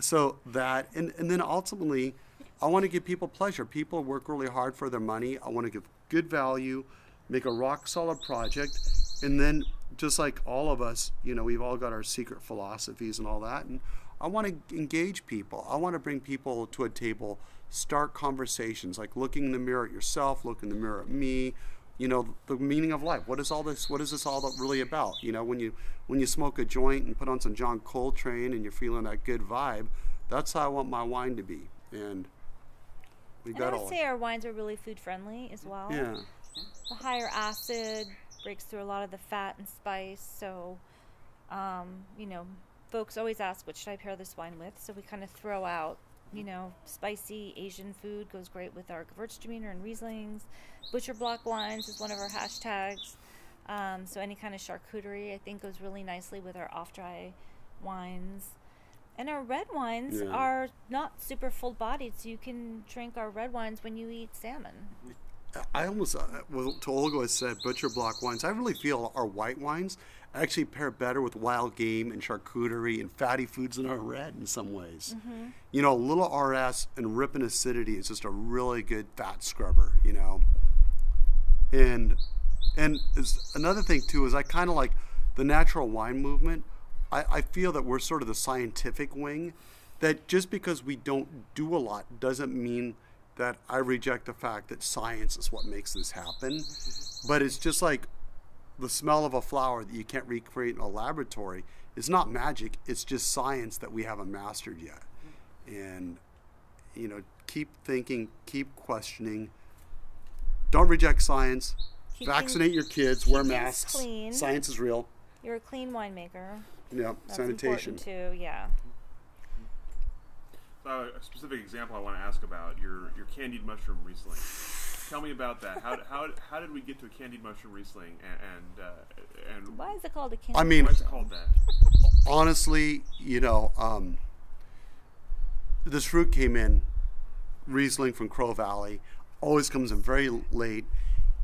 So that, and, and then ultimately, I want to give people pleasure. People work really hard for their money. I want to give good value, make a rock solid project, and then just like all of us, you know, we've all got our secret philosophies and all that. And I want to engage people. I want to bring people to a table, start conversations, like looking in the mirror at yourself, look in the mirror at me. You know, the meaning of life. What is all this? What is this all really about? You know, when you when you smoke a joint and put on some John Coltrane and you're feeling that good vibe, that's how I want my wine to be. And we And I got would all. say our wines are really food friendly as well. Yeah. The higher acid breaks through a lot of the fat and spice. So, um, you know, folks always ask, what should I pair this wine with? So we kind of throw out, you know, spicy Asian food goes great with our Gewürztraminer and Rieslings. Butcher block wines is one of our hashtags. Um, so any kind of charcuterie, I think, goes really nicely with our off-dry wines. And our red wines Yeah. are not super full-bodied, so you can drink our red wines when you eat salmon. I almost, uh, well, to Olga said butcher block wines. I really feel our white wines actually pair better with wild game and charcuterie and fatty foods than our red in some ways. Mm-hmm. You know, a little RS and rip and acidity is just a really good fat scrubber, you know. And and is another thing too is I kind of like the natural wine movement. I, I feel that we're sort of the scientific wing. That just because we don't do a lot doesn't mean that I reject the fact that science is what makes this happen. Mm-hmm. But it's just like the smell of a flower that you can't recreate in a laboratory is not magic. It's just science that we haven't mastered yet. And you know, keep thinking, keep questioning. Don't reject science. Keep Vaccinate things- your kids. Wear masks. clean. Science is real. You're a clean winemaker. Yeah, That's sanitation. too. Yeah. So a specific example I want to ask about your your candied mushroom Riesling. Tell me about that. How, how, how did we get to a candied mushroom Riesling and and, uh, and Why is it called a candy? I mean, why is it called that? (laughs) honestly, you know, um, this fruit came in, Riesling from Crow Valley, always comes in very late,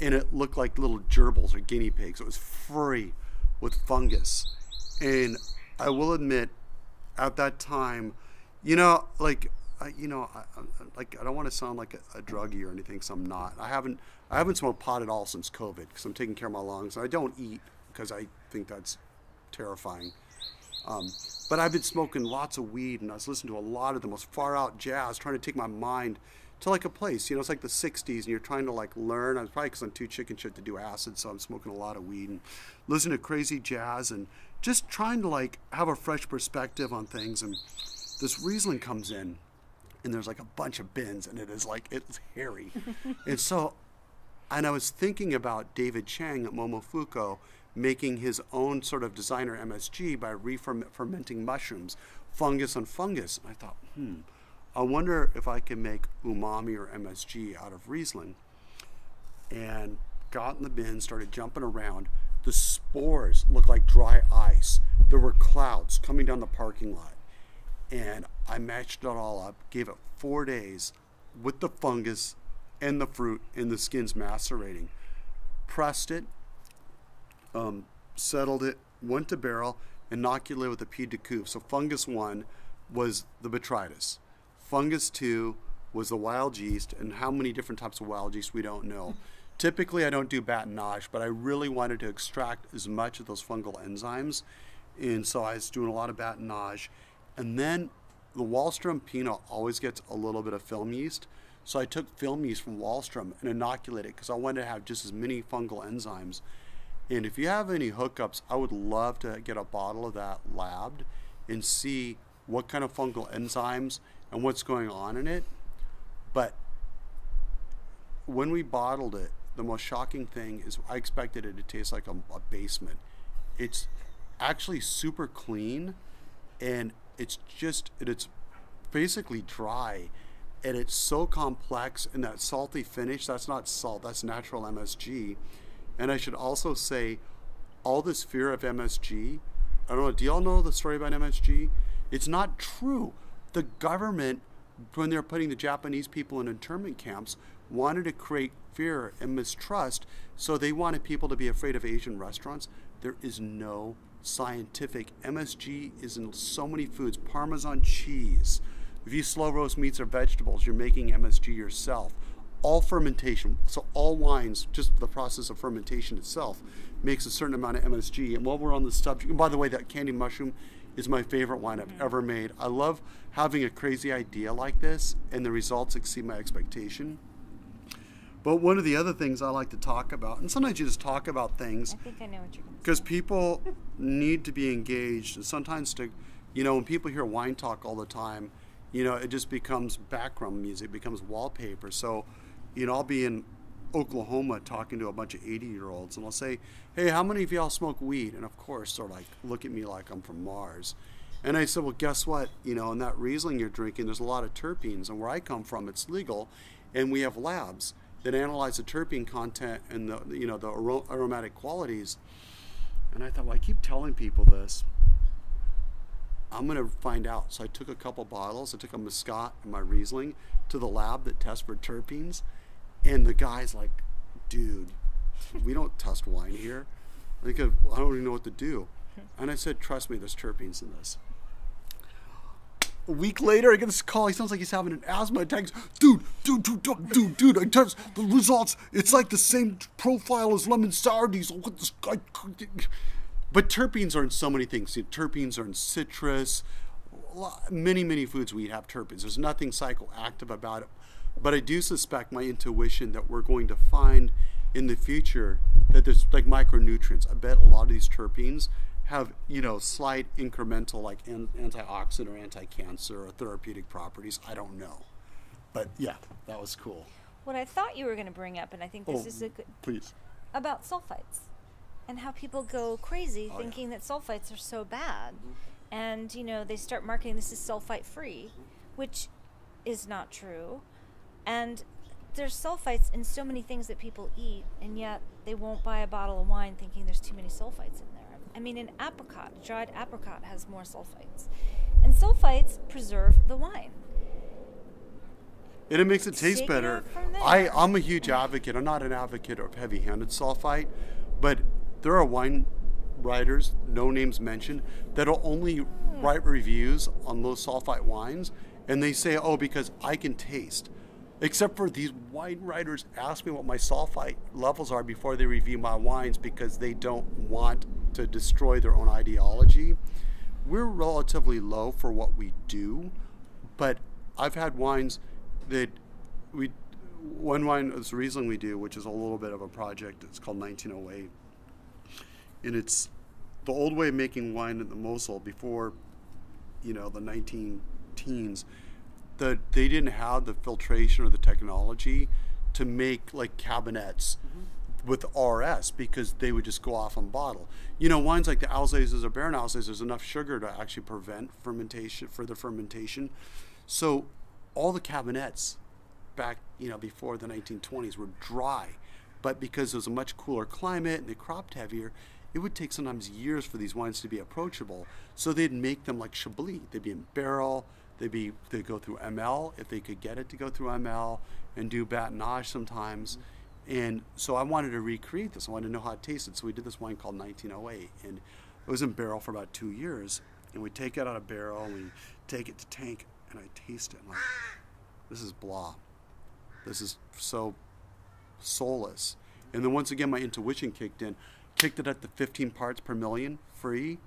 and it looked like little gerbils or guinea pigs. It was furry with fungus. And I will admit, at that time, you know, like, I, you know, I, I, like I don't want to sound like a, a druggie or anything, because I'm not. I haven't, I haven't smoked pot at all since COVID, because I'm taking care of my lungs. I don't eat because I think that's terrifying. Um, but I've been smoking lots of weed, and I was listening to a lot of the most far out jazz, trying to take my mind to like a place. You know, it's like the '60s, and you're trying to like learn. I was probably because I'm too chicken shit to do acid, so I'm smoking a lot of weed and listening to crazy jazz, and just trying to like have a fresh perspective on things. And this Riesling comes in, and there's like a bunch of bins, and it is like it's hairy, (laughs) and so and I was thinking about David Chang at Momofuku making his own sort of designer MSG by re-fermenting mushrooms, fungus on fungus. And I thought, hmm, I wonder if I can make umami or MSG out of Riesling. And got in the bin, started jumping around. The spores looked like dry ice. There were clouds coming down the parking lot. And I matched it all up, gave it four days with the fungus and the fruit and the skins macerating, pressed it, um, settled it, went to barrel, inoculated with a Pied de Cuve. So fungus one was the botrytis. Fungus two was the wild yeast, and how many different types of wild yeast we don't know. Typically, I don't do batonnage, but I really wanted to extract as much of those fungal enzymes, and so I was doing a lot of batonnage. And then the Wahlstrom Pinot always gets a little bit of film yeast, so I took film yeast from Wahlstrom and inoculated it because I wanted to have just as many fungal enzymes. And if you have any hookups, I would love to get a bottle of that labbed and see what kind of fungal enzymes and what's going on in it. But when we bottled it, the most shocking thing is I expected it to taste like a, a basement. It's actually super clean and it's just it's basically dry and it's so complex and that salty finish that's not salt that's natural msg and i should also say all this fear of msg i don't know do y'all know the story about msg it's not true. The government when they're putting the japanese people in internment camps wanted to create fear and mistrust so they wanted people to be afraid of asian restaurants. There is no scientific. MSG is in so many foods. Parmesan cheese. If you slow roast meats or vegetables, you're making MSG yourself. All fermentation, so all wines, just the process of fermentation itself, makes a certain amount of MSG. And while we're on the subject, and by the way, that candy mushroom is my favorite wine I've mm-hmm. ever made. I love having a crazy idea like this, and the results exceed my expectation. But one of the other things I like to talk about, and sometimes you just talk about things. I think I know what you're going to Because people (laughs) need to be engaged, and sometimes to, you know, when people hear wine talk all the time, you know, it just becomes background music, becomes wallpaper. So, you know, I'll be in Oklahoma talking to a bunch of 80 year olds, and I'll say, Hey, how many of y'all smoke weed? And of course, they're like, look at me like I'm from Mars. And I said, Well, guess what? You know, in that Riesling you're drinking, there's a lot of terpenes, and where I come from, it's legal, and we have labs that analyze the terpene content and the you know the aromatic qualities. And I thought, well, I keep telling people this. I'm going to find out. So I took a couple bottles. I took a Muscat and my Riesling to the lab that tests for terpenes, and the guy's like, "Dude, we don't test wine here. Think I don't even know what to do." And I said, "Trust me, there's terpenes in this." A week later, I get this call. He sounds like he's having an asthma attack. Dude, dude, dude, dude, dude, dude. I test the results. It's like the same profile as lemon sour diesel. What this guy? But terpenes are in so many things. Terpenes are in citrus. Many, many foods we eat have terpenes. There's nothing psychoactive about it. But I do suspect my intuition that we're going to find in the future that there's like micronutrients. I bet a lot of these terpenes have you know slight incremental like an, antioxidant or anti-cancer or therapeutic properties. I don't know, but yeah, that was cool. What I thought you were going to bring up, and I think this oh, is a good please about sulfites and how people go crazy oh, thinking yeah. that sulfites are so bad, mm-hmm. and you know they start marketing this is sulfite free, which is not true, and there's sulfites in so many things that people eat, and yet they won't buy a bottle of wine thinking there's too many sulfites in there. I mean, an apricot, dried apricot, has more sulfites. And sulfites preserve the wine. And it makes it taste Take better. It I, I'm a huge advocate. I'm not an advocate of heavy handed sulfite, but there are wine writers, no names mentioned, that'll only mm. write reviews on low sulfite wines. And they say, oh, because I can taste. Except for these wine writers ask me what my sulfite levels are before they review my wines because they don't want to destroy their own ideology. We're relatively low for what we do, but I've had wines that we one wine is Riesling we do, which is a little bit of a project. It's called 1908, and it's the old way of making wine in the Mosel before, you know, the 19 teens. That they didn't have the filtration or the technology to make like Kabinetts. Mm-hmm with RS because they would just go off on bottle. You know, wines like the Ausleses or Beerenauslese, there's enough sugar to actually prevent fermentation, further fermentation. So all the Kabinetts back, you know, before the 1920s were dry. But because it was a much cooler climate and they cropped heavier, it would take sometimes years for these wines to be approachable. So they'd make them like Chablis. They'd be in barrel. They'd be they go through ML if they could get it to go through ML and do batonnage sometimes. And so I wanted to recreate this. I wanted to know how it tasted. So we did this wine called 1908, and it was in barrel for about two years. And we take it out of barrel and we take it to tank, and I taste it. I'm like, this is blah. This is so soulless. And then once again, my intuition kicked in, kicked it at the 15 parts per million free,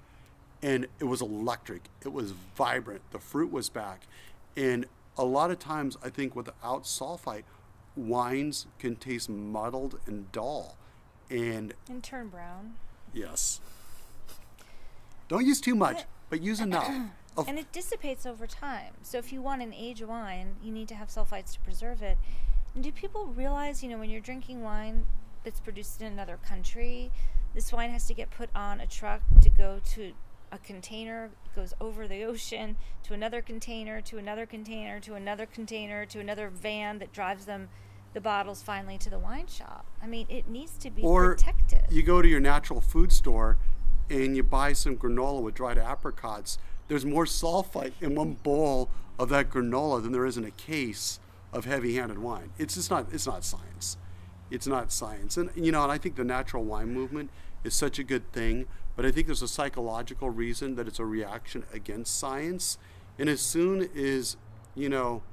and it was electric. It was vibrant. The fruit was back. And a lot of times, I think without sulfite, wines can taste muddled and dull. And And turn brown. yes, don't use too much, but use enough. Of- (clears throat) And it dissipates over time. So if you want an aged wine, you need to have sulfites to preserve it. And do people realize, you know, when you're drinking wine that's produced in another country, this wine has to get put on a truck to go to a container, goes over the ocean to another container, to another container, to another container, to another van that drives them the bottles finally to the wine shop. I mean, it needs to be or protected. you go to your natural food store and you buy some granola with dried apricots. There's more sulfite in one bowl of that granola than there is in a case of heavy-handed wine. It's just not. It's not science. It's not science. And you know, and I think the natural wine movement is such a good thing. But I think there's a psychological reason that it's a reaction against science. And as soon as you know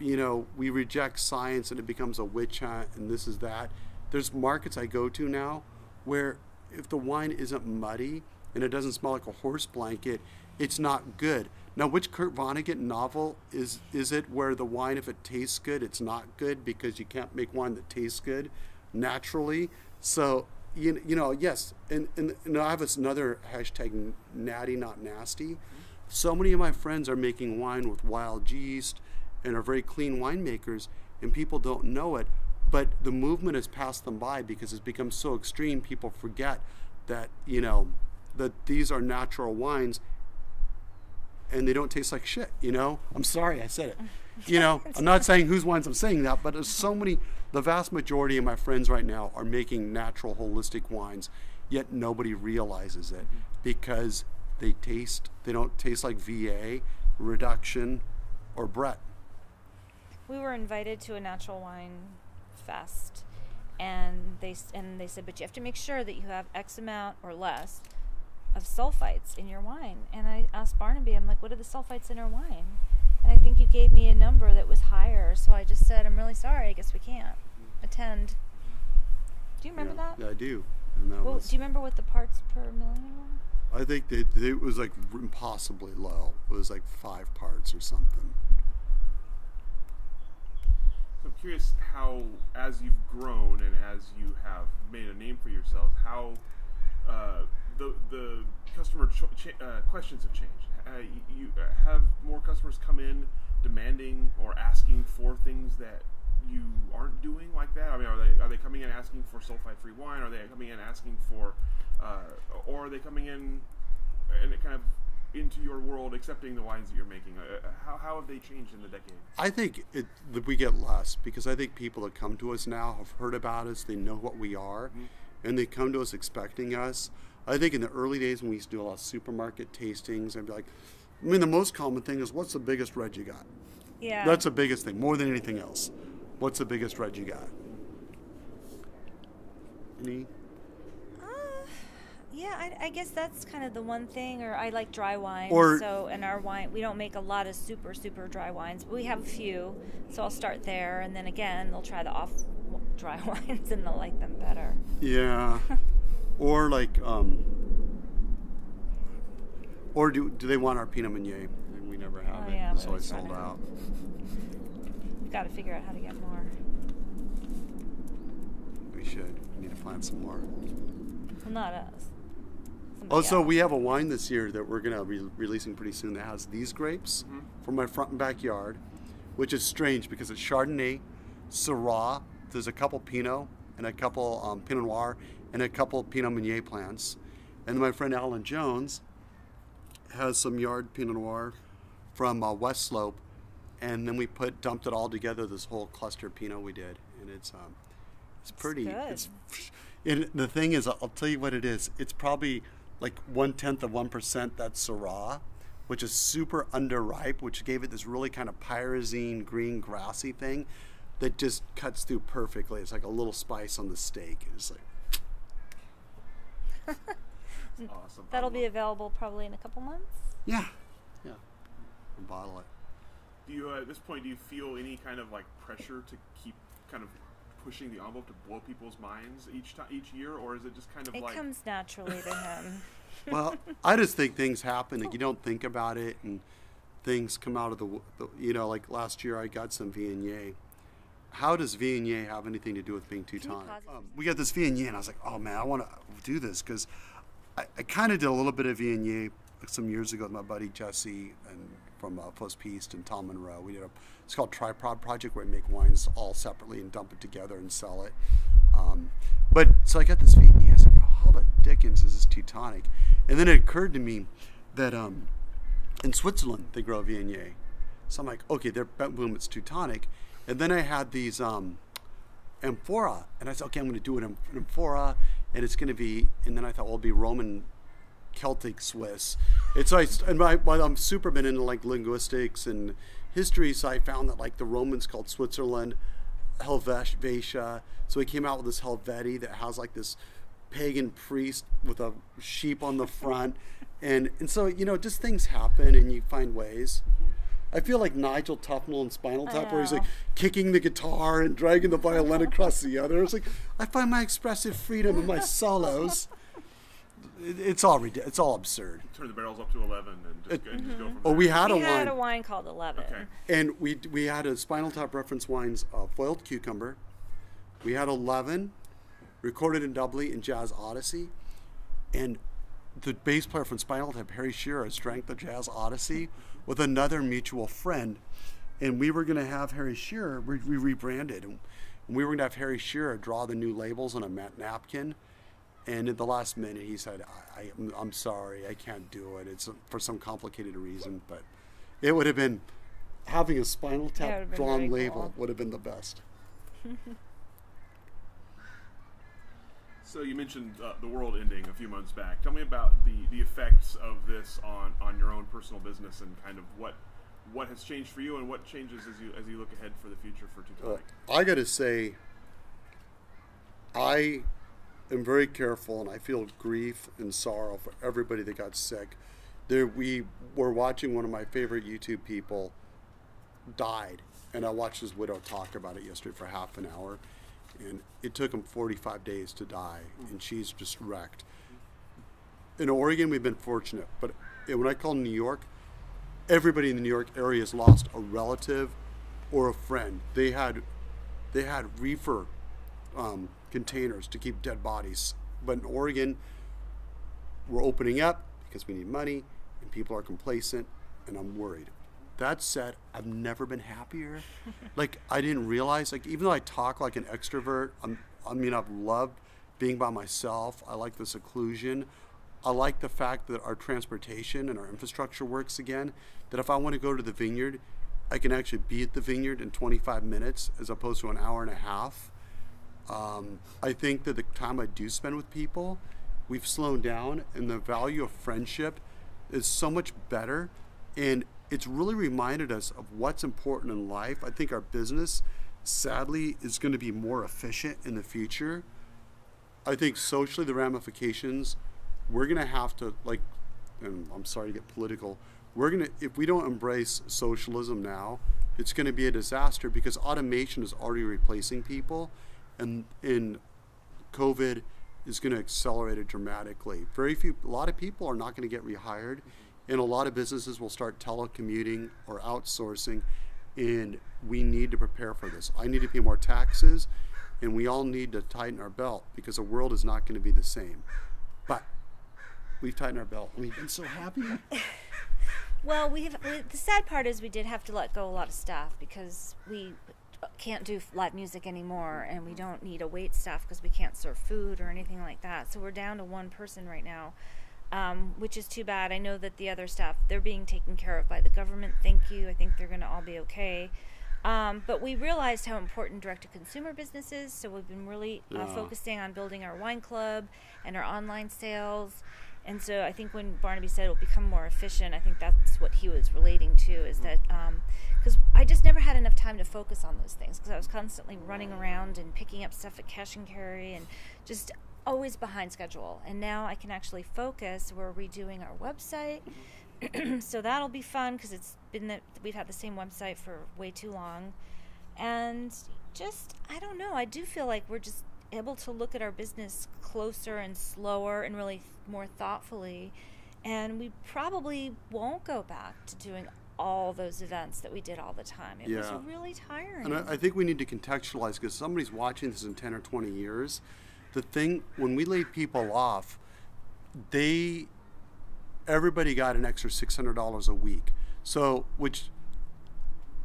you know, we reject science and it becomes a witch hunt and this is that. There's markets I go to now where if the wine isn't muddy and it doesn't smell like a horse blanket, it's not good. Now, which Kurt Vonnegut novel is is it where the wine, if it tastes good, it's not good because you can't make wine that tastes good naturally? So, you, you know, yes, and, and, and I have another hashtag, natty, not nasty. So many of my friends are making wine with wild yeast and are very clean winemakers, and people don't know it. But the movement has passed them by because it's become so extreme. People forget that you know that these are natural wines, and they don't taste like shit. You know, I'm sorry I said it. You know, I'm not saying whose wines I'm saying that, but there's so many. The vast majority of my friends right now are making natural, holistic wines, yet nobody realizes it mm-hmm. because they taste. They don't taste like VA, reduction, or Brett. we were invited to a natural wine fest and they and they said but you have to make sure that you have x amount or less of sulfites in your wine and i asked barnaby i'm like what are the sulfites in our wine and i think you gave me a number that was higher so i just said i'm really sorry i guess we can't attend do you remember yeah, that Yeah, I do. And that well, was, do you remember what the parts per million were I think that it was like impossibly low. It was like five parts or something. So I'm curious how, as you've grown and as you have made a name for yourself, how uh, the the customer cho- cha- uh, questions have changed. Uh, you, uh, have more customers come in demanding or asking for things that you aren't doing like that. I mean, are they are they coming in asking for sulfite-free wine? Are they coming in asking for, uh, or are they coming in and kind of into your world accepting the wines that you're making? Uh, how, how have they changed in the decade? I think it, that we get less because I think people that come to us now have heard about us. They know what we are, and they come to us expecting us. I think in the early days when we used to do a lot of supermarket tastings, I'd be like, I mean, the most common thing is, "What's the biggest red you got?" yeah That's the biggest thing, more than anything else. What's the biggest red you got? Any? Uh, yeah, I, I guess that's kind of the one thing. Or I like dry wine. Or- so, in our wine, we don't make a lot of super super dry wines, but we have a few. So I'll start there, and then again, they'll try the off dry (laughs) wines, and they'll like them better. Yeah. (laughs) or like, um, or do do they want our Pinot Meunier? We never have Oh, it. yeah, it's always it's sold running. out. We've got to figure out how to get more. We should. We need to find some more. Well, not us. Somebody Also, else. we have a wine this year that we're gonna be releasing pretty soon that has these grapes from my front and backyard, which is strange because it's Chardonnay, Syrah. There's a couple Pinot and a couple um, Pinot Noir and a couple Pinot Meunier plants, and my friend Alan Jones has some yard Pinot Noir from uh, West Slope, and then we put dumped it all together. This whole cluster Pinot we did, and it's um, it's pretty. good. It's And the thing is, I'll tell you what it is. It's probably like one tenth of one percent that Syrah, which is super underripe, which gave it this really kind of pyrazine green grassy thing that just cuts through perfectly. It's like a little spice on the steak. It's like awesome. That'll be available probably in a couple months. yeah, yeah. And bottle it. Do you, uh, at this point, do you feel any kind of like pressure to keep kind of pushing the envelope to blow people's minds each time, each year, or is it just kind of It like comes naturally to him. (laughs) well, I just think things happen. Like you don't think about it, and things come out of the, the you know, like last year I got some Viognier. How does Viognier have anything to do with being Teutonic? Um, we got this Viognier, and I was like, oh man, I want to do this because I, I kind of did a little bit of Viognier some years ago with my buddy Jesse and from uh, Fausse Piste and Tom Monroe. We did a it's called Tripod Project where we make wines all separately and dump it together and sell it. Um, but so I got this Viognier. I was like, oh, how the dickens is this Teutonic? And then it occurred to me that um, in Switzerland they grow Viognier. So I'm like, okay, they're boom, it's Teutonic. And then I had these um, amphora, and I said, okay, I'm going to do an, am- amphora, and it's going to be, and then I thought, well, it'll be Roman, Celtic, Swiss. It's like, and my, well, I'm super been into like linguistics and history, so I found that like the Romans called Switzerland Helvetia. So he came out with this Helveti that has like this pagan priest with a sheep on the front, and and so you know, just things happen, and you find ways. I feel like Nigel Tufnel in Spinal Tap, where he's like kicking the guitar and dragging the violin across the other. It's like I find my expressive freedom in my (laughs) solos. It, it's all ridiculous. It's all absurd. turn the barrels up to eleven and just, and just go from Oh, there? we had we a had wine, a wine called Eleven. Okay. and we we had a Spinal Tap reference wines, uh, foiled cucumber. We had eleven, recorded in doubly in Jazz Odyssey, and the bass player from Spinal Tap, Harry Shearer, has drank the Jazz Odyssey with another mutual friend, and we were going to have Harry Shearer. We, we rebranded, and we were going to have Harry Shearer draw the new labels on a mat napkin. And at the last minute, he said, I, I, I'm- "I'm sorry, I can't do it. It's for some complicated reason." But it would have been having a Spinal Tap drawn label cool. would have been the best. (laughs) So you mentioned uh, the world ending a few months back. Tell me about the, the effects of this on, on your own personal business and kind of what what has changed for you and what changes as you as you look ahead for the future for Teutonic. I got to say, I am very careful, and I feel grief and sorrow for everybody that got sick. There, we were watching one of my favorite YouTube people died, and I watched his widow talk about it yesterday for half an hour, and it took him 45 days to die, and she's just wrecked. In Oregon, we've been fortunate, but when I call New York, everybody in the New York area has lost a relative or a friend. They had they had reefer um, containers to keep dead bodies, but in Oregon, we're opening up because we need money, and people are complacent, and I'm worried. That said, I've never been happier. like I didn't realize, like even though I talk like an extrovert, I'm, I mean I've loved being by myself. I like the seclusion. I like the fact that our transportation and our infrastructure works again. That if I want to go to the vineyard, I can actually be at the vineyard in 25 minutes as opposed to an hour and a half. Um, I think that the time I do spend with people, we've slowed down, and the value of friendship is so much better. And it's really reminded us of what's important in life. I think our business, sadly, is going to be more efficient in the future. I think socially, the ramifications, we're going to have to, like, and I'm sorry to get political, we're going to, if we don't embrace socialism now, it's going to be a disaster because automation is already replacing people. And in COVID is going to accelerate it dramatically. Very few, a lot of people are not going to get rehired, and a lot of businesses will start telecommuting or outsourcing. And we need to prepare for this. I need to pay more taxes, and we all need to tighten our belt because the world is not going to be the same. But we've tightened our belt. and We've been so happy. (laughs) Well, we have. We, the sad part is we did have to let go a lot of staff because we can't do live music anymore, and we don't need a wait staff because we can't serve food or anything like that. So we're down to one person right now, um, which is too bad. I know that the other staff they're being taken care of by the government. Thank you. I think they're going to all be okay. Um, but we realized how important direct to consumer business is, so we've been really uh, Yeah. focusing on building our wine club and our online sales. And so I think when Barnaby said it will become more efficient, I think that's what he was relating to is that because I just never had enough time to focus on those things because I was constantly running around and picking up stuff at cash and carry and just always behind schedule. And now I can actually focus. We're redoing our website. (clears throat) so that'll be fun because it's been that we've had the same website for way too long and just i don't know i do feel like we're just able to look at our business closer and slower and really more thoughtfully and we probably won't go back to doing all those events that we did all the time it Yeah. was really tiring And I, I think we need to contextualize because somebody's watching this in 10 or 20 years. The thing, when we laid people off, they, everybody got an extra $600 a week. So, which,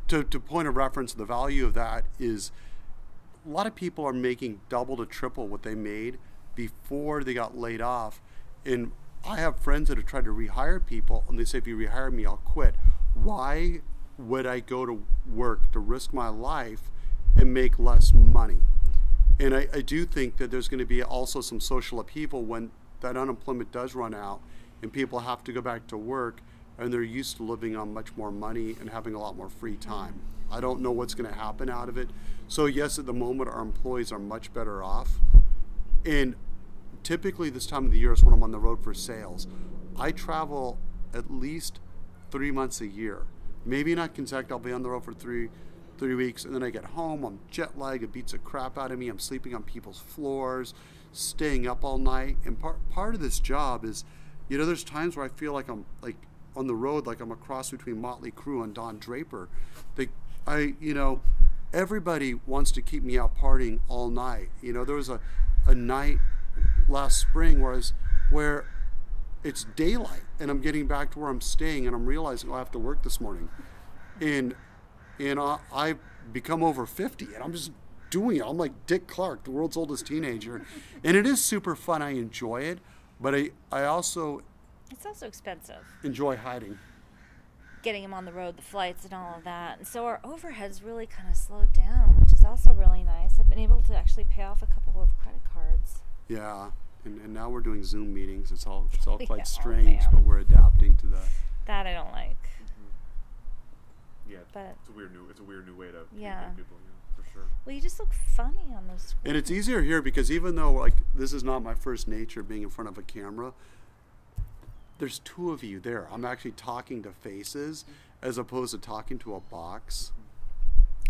to, to point of reference, the value of that is a lot of people are making double to triple what they made before they got laid off. And I have friends that have tried to rehire people, and they say, if you rehire me, I'll quit. Why would I go to work to risk my life and make less money? And I, I do think that there's going to be also some social upheaval when that unemployment does run out and people have to go back to work and they're used to living on much more money and having a lot more free time. I don't know what's going to happen out of it. So, yes, at the moment, our employees are much better off. And typically, this time of the year is when I'm on the road for sales. I travel at least three months a year. Maybe not consecutive. I'll be on the road for three, three weeks, and then I get home. I'm jet lagged. It beats the crap out of me. I'm sleeping on people's floors, staying up all night. And part part of this job is, you know, there's times where I feel like I'm like on the road, like I'm a cross between Motley Crue and Don Draper. They, I, you know, everybody wants to keep me out partying all night. You know, there was a, a night last spring where I was, where it's daylight and I'm getting back to where I'm staying and I'm realizing oh, I have to work this morning, and and I, I've become over 50 and I'm just doing it. I'm like Dick Clark, the world's oldest teenager, and it is super fun. I enjoy it, but I I also it's also expensive enjoy hiding. getting him on the road the flights and all of that and so our overhead's really kind of slowed down which is also really nice i've been able to actually pay off a couple of credit cards Yeah, and, and now we're doing Zoom meetings. It's all it's all (laughs) quite oh, strange, man. but we're adapting to that. that i don't like Yeah, But- it's a weird new it's a weird new way to Yeah. people. Yeah, for sure. well you just look funny on those screens. And it's easier here because even though like this is not my first nature being in front of a camera, there's two of you there. I'm actually talking to faces as opposed to talking to a box.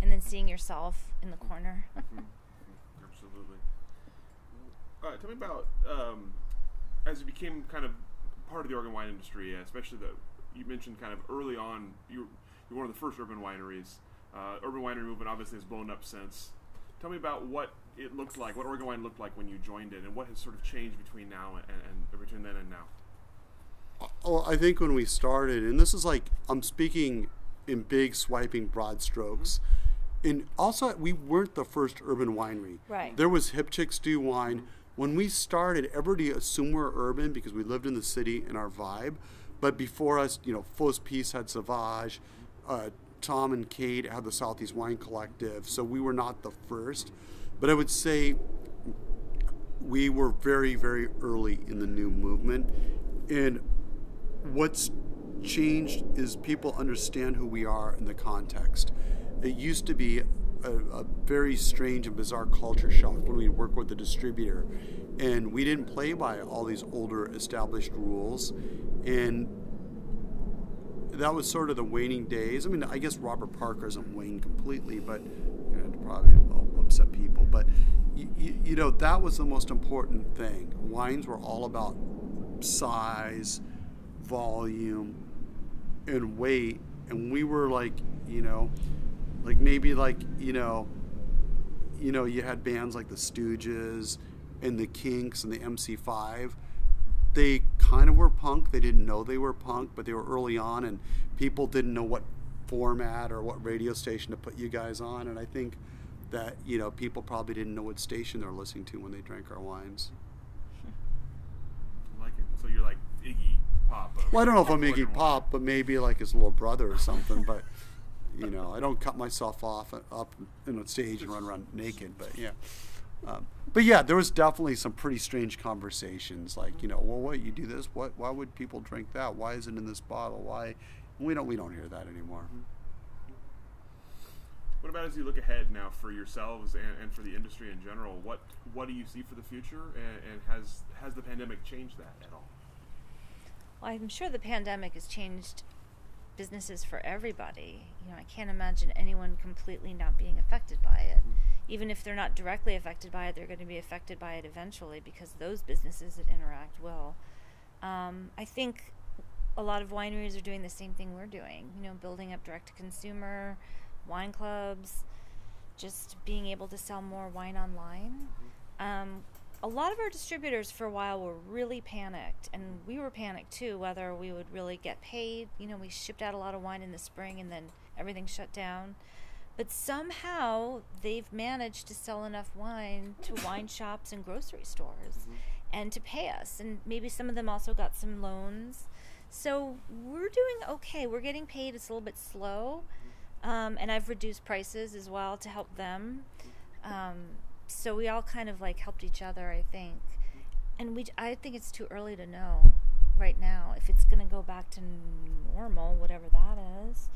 and then seeing yourself in the corner (laughs) Absolutely. All right, tell me about um, as you became kind of part of the Oregon wine industry, especially the you mentioned kind of early on you you're one of the first urban wineries. Uh, urban winery movement obviously has blown up since. Tell me about what it looked like, what Oregon wine looked like when you joined it, and what has sort of changed between now and, and between then and now. Well, I think when we started, and this is like I'm speaking in big, swiping, broad strokes. And also, we weren't the first urban winery. Right. There was Hip Chicks Do Wine. When we started, everybody assumed we were urban because we lived in the city and our vibe. But before us, you know, Fausse Piste had Sauvage, uh, Tom and Kate had the Southeast Wine Collective. So we were not the first. But I would say we were very, very early in the new movement. And what's changed is people understand who we are in the context. It used to be a, a very strange and bizarre culture shock when we work with the distributor, and we didn't play by all these older established rules, and that was sort of the waning days. I mean, I guess Robert Parker isn't waned completely, but you know, probably upset people. But you, you, you know, that was the most important thing. Wines were all about size, volume, and weight, and we were like, you know, like maybe like you know, you know, you had bands like the Stooges and the Kinks and the MC5 they kind of were punk. They didn't know they were punk, but they were early on, and people didn't know what format or what radio station to put you guys on. And I think that you know people probably didn't know what station they're listening to when they drank our wines. I (laughs) like it. So you're like Iggy Pop. Well, I don't know if I'm Iggy. Pop, but maybe like his little brother or something. but you know, I don't cut myself off uh, up in a stage and run around naked, but yeah. Um, but yeah, there was definitely some pretty strange conversations, like you know, well, what you do this? What? Why would people drink that? Why is it in this bottle? Why? We don't. We don't hear that anymore. What about as you look ahead now for yourselves and, and for the industry in general? What what do you see for the future, and, and has has the pandemic changed that at all? Well, I'm sure the pandemic has changed businesses for everybody. You know, I can't imagine anyone completely not being affected by it. Even if they're not directly affected by it, they're going to be affected by it eventually because those businesses that interact will. Um, I think a lot of wineries are doing the same thing we're doing. You know, building up direct to consumer, wine clubs, just being able to sell more wine online. Um, a lot of our distributors for a while were really panicked, and we were panicked too whether we would really get paid. You know, we shipped out a lot of wine in the spring and then everything shut down. But somehow they've managed to sell enough wine to wine shops and grocery stores Mm-hmm. and to pay us. And maybe some of them also got some loans. So we're doing okay. We're getting paid. It's a little bit slow. Um, and I've reduced prices as well to help them. Um, so we all kind of like helped each other, I think. And we, I think it's too early to know right now if it's going to go back to normal, whatever that is.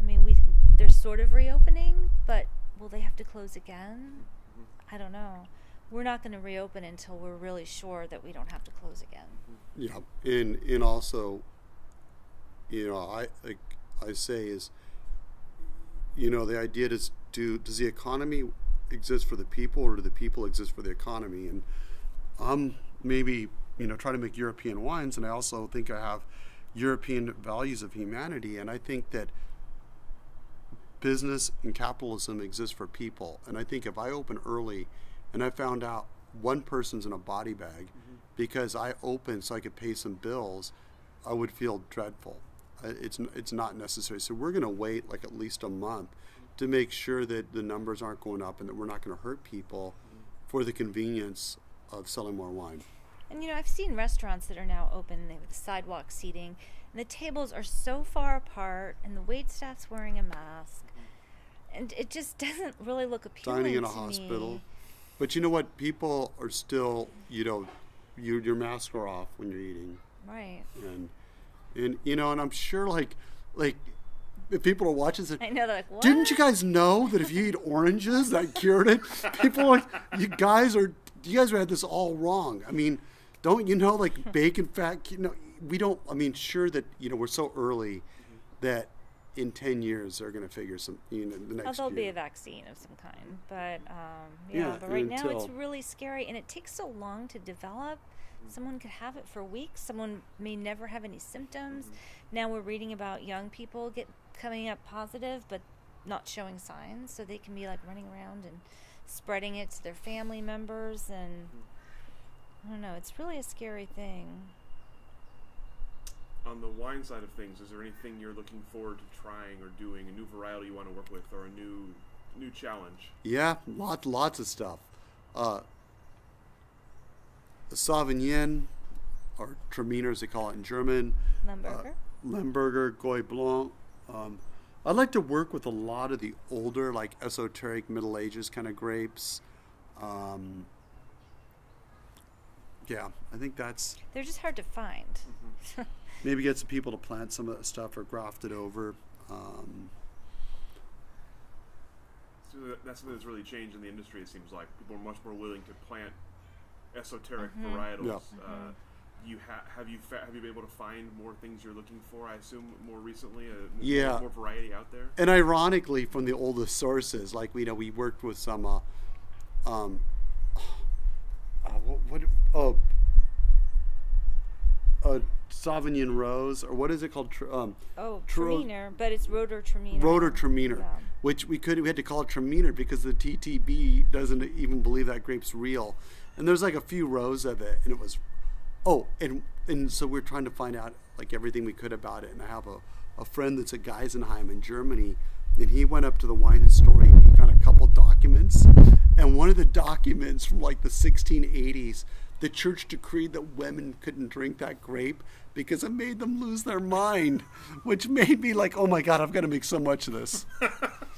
I mean, we they're sort of reopening, but will they have to close again? Mm-hmm. I don't know. We're not going to reopen until we're really sure that we don't have to close again. Mm-hmm. Yeah, and and also, you know, I like I say is, you know, the idea is do does the economy exist for the people or do the people exist for the economy? And I'm maybe you know trying to make European wines, and I also think I have European values of humanity, and I think that business and capitalism exist for people. And I think if I open early and I found out one person's in a body bag mm-hmm. because I opened so I could pay some bills, I would feel dreadful. It's, it's not necessary. So we're going to wait like at least a month to make sure that the numbers aren't going up and that we're not going to hurt people for the convenience of selling more wine. And you know, I've seen restaurants that are now open they- with sidewalk seating, and the tables are so far apart, and the wait staff's wearing a mask, and it just (laughs) doesn't really look appealing. dining in a hospital. me. But you know what? People are still, you know, you, your masks are off when you're eating. right? and and you know, and I'm sure like like if people are watching, say, I know like, what? didn't you guys know that if you eat oranges that cured it? People like, you guys are you guys had this all wrong. I mean, don't you know like bacon fat? You know, we don't. I mean, sure that you know we're so early that in ten years they're going to figure some. You know, the Oh, next there'll be a vaccine of some kind, but um, yeah, Yeah, But right now, it's really scary, and it takes so long to develop. Someone could have it for weeks. Someone may never have any symptoms. Now we're reading about young people get coming up positive, but not showing signs, so they can be like running around and spreading it to their family members, and I don't know. It's really a scary thing. On the wine side of things, is there anything you're looking forward to trying or doing? A new variety you want to work with, or a new new challenge? Yeah, lots lots of stuff. Uh, Savagnin, or Traminer as they call it in German. Lemberger. Uh, Lemberger, Gouais Blanc. Um, I'd like to work with a lot of the older, like esoteric Middle Ages kind of grapes. Um, yeah, I think that's They're just hard to find. (laughs) maybe get some people to plant some of that stuff or graft it over. Um, So that's something that's really changed in the industry. It seems like people are much more willing to plant esoteric varietals. Yeah. Uh, you ha- have you fa- have you been able to find more things you're looking for? I assume more recently, uh, more, Yeah. more variety out there. and ironically, from the oldest sources, like we know, we worked with some, uh, um, uh, what, what, oh, uh, Savagnin Rose, or what is it called? Tr- Um, Oh, Tro- Traminer, but it's Roter Traminer. Roter Traminer, Yeah. which we could we had to call it Traminer because the TTB doesn't even believe that grape's real, and there's like a few rows of it, and it was, oh, and and so we're trying to find out like everything we could about it, and I have a, a friend that's at Geisenheim in Germany, and he went up to the wine historian and he found a couple documents, and one of the documents from like the 1680s, the church decreed that women couldn't drink that grape because it made them lose their mind, which made me like, oh my god, I've got to make so much of this. (laughs)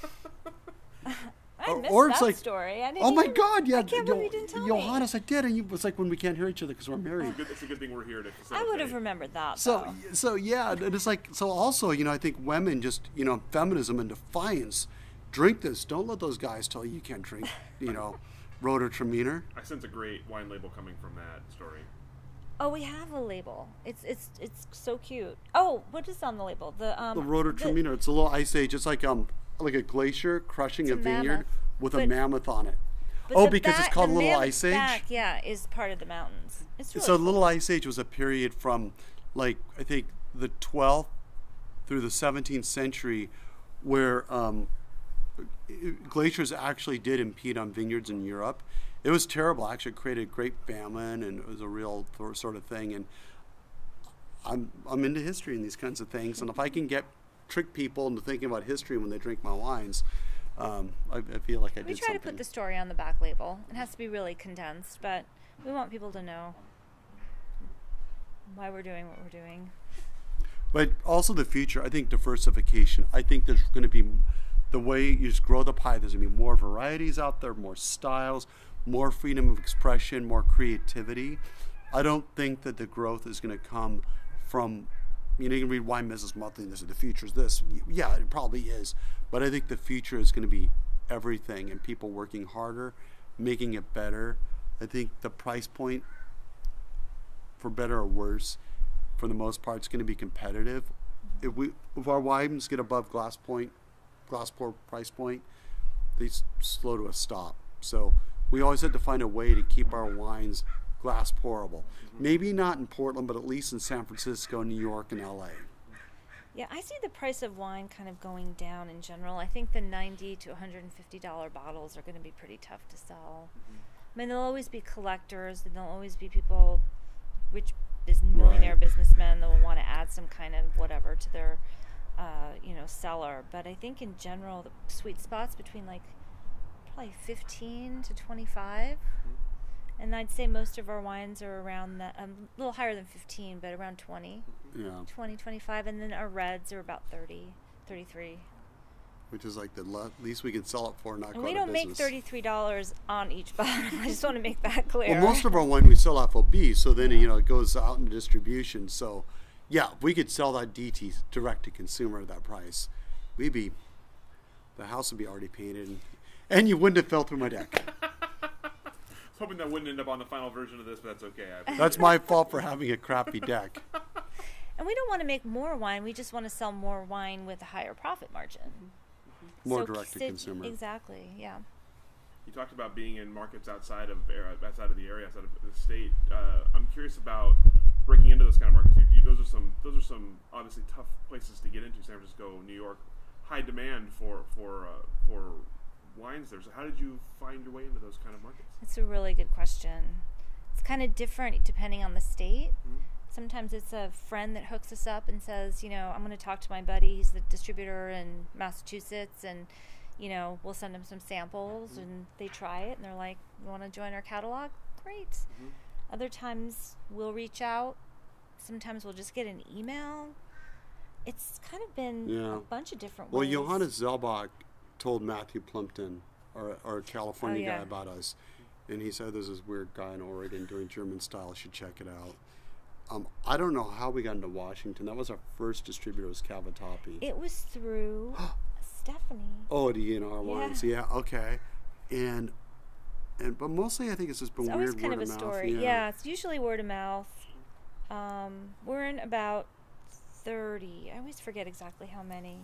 I Or- missed or it's that like, story. I didn't Oh my even- God! Yeah, I can't Yo- believe you didn't tell me. Johannes, I did, and you, it's like when we can't hear each other because we're married. Good- It's a good thing we're here to I would have remembered that. So, though. so yeah, and it's like so. Also, you know, I think women just, you know, feminism and defiance. Drink this. Don't let those guys tell you you can't drink. You know, (laughs) Roter Traminer. I sense a great wine label coming from that story. Oh, we have a label. It's it's it's so cute. Oh, what is on the label? The um The Rotor the- It's a little ice age. It's like um like a glacier crushing a a vineyard with a mammoth on it. oh, because back- it's called Little Ice Age. Back, yeah, is part of the mountains. It's really so cool. Little Ice Age was a period from like I think the 12th through the 17th century where um, glaciers actually did impede on vineyards in Europe. It was terrible. Actually, it created great famine, and it was a real sort of thing. And I'm I'm into history and these kinds of things. And if I can get trick people into thinking about history when they drink my wines, um, I, I feel like I we did try to put the story on the back label. It has to be really condensed, but we want people to know why we're doing what we're doing. But also the future, I think diversification. I think there's going to be the way you just grow the pie. There's going to be more varieties out there, more styles, more freedom of expression, more creativity. I don't think that the growth is going to come from. You know, you can read why Business Monthly this is the future is this. Yeah, it probably is. But I think the future is going to be everything and people working harder, making it better. I think the price point for better or worse, for the most part, it's going to be competitive. If we, if our wines get above glass point, glass pour price point, they slow to a stop. So we always had to find a way to keep our wines glass pourable. Maybe not in Portland, but at least in San Francisco, New York, and LA. Yeah, I see the price of wine kind of going down in general. I think the 90 to 150 dollar bottles are going to be pretty tough to sell. I mean, there'll always be collectors, and there'll always be people, rich bus- millionaire Right. businessmen that will want to add some kind of whatever to their, uh, you know, cellar. But I think in general, the sweet spots between like probably 15 to 25. And I'd say most of our wines are around that, um, a little higher than 15, but around 20. Yeah, 20, 25, and then our reds are about 30, 33. which is like the le- least we can sell it for. Not And we don't make $33 on each (laughs) bottle. I just want to make that clear. Well, most of our wine we sell off FOB, so then you know it goes out in distribution. So, yeah, if we could sell that DT direct to consumer at that price, we'd be the house would be already painted, and, and you wouldn't have fell through my deck. (laughs) I was hoping that wouldn't end up on the final version of this, but that's okay. That's my fault for having a crappy deck. (laughs) and we don't want to make more wine. We just want to sell more wine with a higher profit margin. More So direct to consumer. Exactly, yeah. You talked about being in markets outside of outside of the area, outside of the state. Uh, I'm curious about breaking into those kind of markets. You, you, those are some those are some obviously tough places to get into. San Francisco, New York, high demand for for uh, for wines there. So how did you find your way into those kind of markets? That's a really good question. It's kind of different depending on the state. Mm-hmm. Sometimes it's a friend that hooks us up and says, you know, I'm going to talk to my buddy. He's the distributor in Massachusetts, and you know, we'll send them some samples, mm-hmm. and they try it, and they're like, "You want to join our catalog? Great." Mm-hmm. Other times we'll reach out. Sometimes we'll just get an email. It's kind of been Yeah. a bunch of different Well, ways. Johannes Selbach told Matthew Plumpton, our, our California Oh, yeah. guy, about us, and he said there's this weird guy in Oregon doing German style. You should check it out. Um, I don't know how we got into Washington. That was our first distributor was Cavatappi. It was through (gasps) Stephanie. Oh, DNR Yeah. wines. Yeah. Okay. And and but mostly I think it's just been It's weird kind word of a mouth. story. Yeah. it's usually word of mouth. Um, we're in about 30. I always forget exactly how many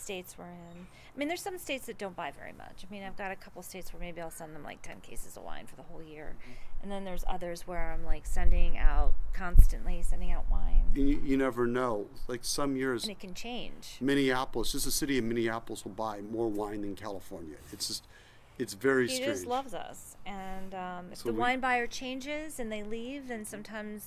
states we're in. I mean, there's some states that don't buy very much. I mean, I've got a couple states where maybe I'll send them like 10 cases of wine for the whole year. And then there's others where I'm like sending out constantly, sending out wine. And you, you never know. Like some years, And it can change. Minneapolis, just the city of Minneapolis, will buy more wine than California. It's just, it's very He strange. just loves us. And um, if So the we- wine buyer changes and they leave, then sometimes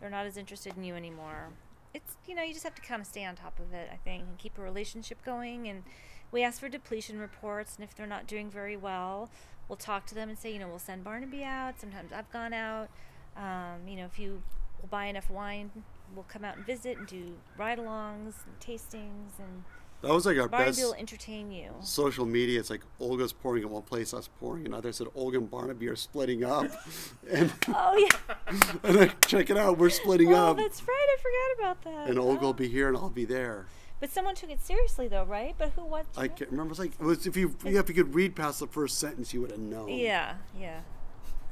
they're not as interested in you anymore. It's you know you just have to kind of stay on top of it, I think, and keep a relationship going. And we ask for depletion reports, and if they're not doing very well, we'll talk to them and say, you know, we'll send Barnaby out. Sometimes I've gone out. Um, you know, if you will buy enough wine, we'll come out and visit and do ride-alongs and tastings, and That was like our Barnaby best will entertain you. social media. It's like Olga's pouring in one place, us pouring in another. Said Olga and Barnaby are splitting up, (laughs) and, Oh yeah. (laughs) and then check it out, we're splitting oh, up, that's right. I forgot about that. and Olga Oh. will be here and I'll be there. But someone took it seriously, though, right? But who? What? I can't remember. It's like it was if you yeah, if you could read past the first sentence, you would have known. Yeah, yeah.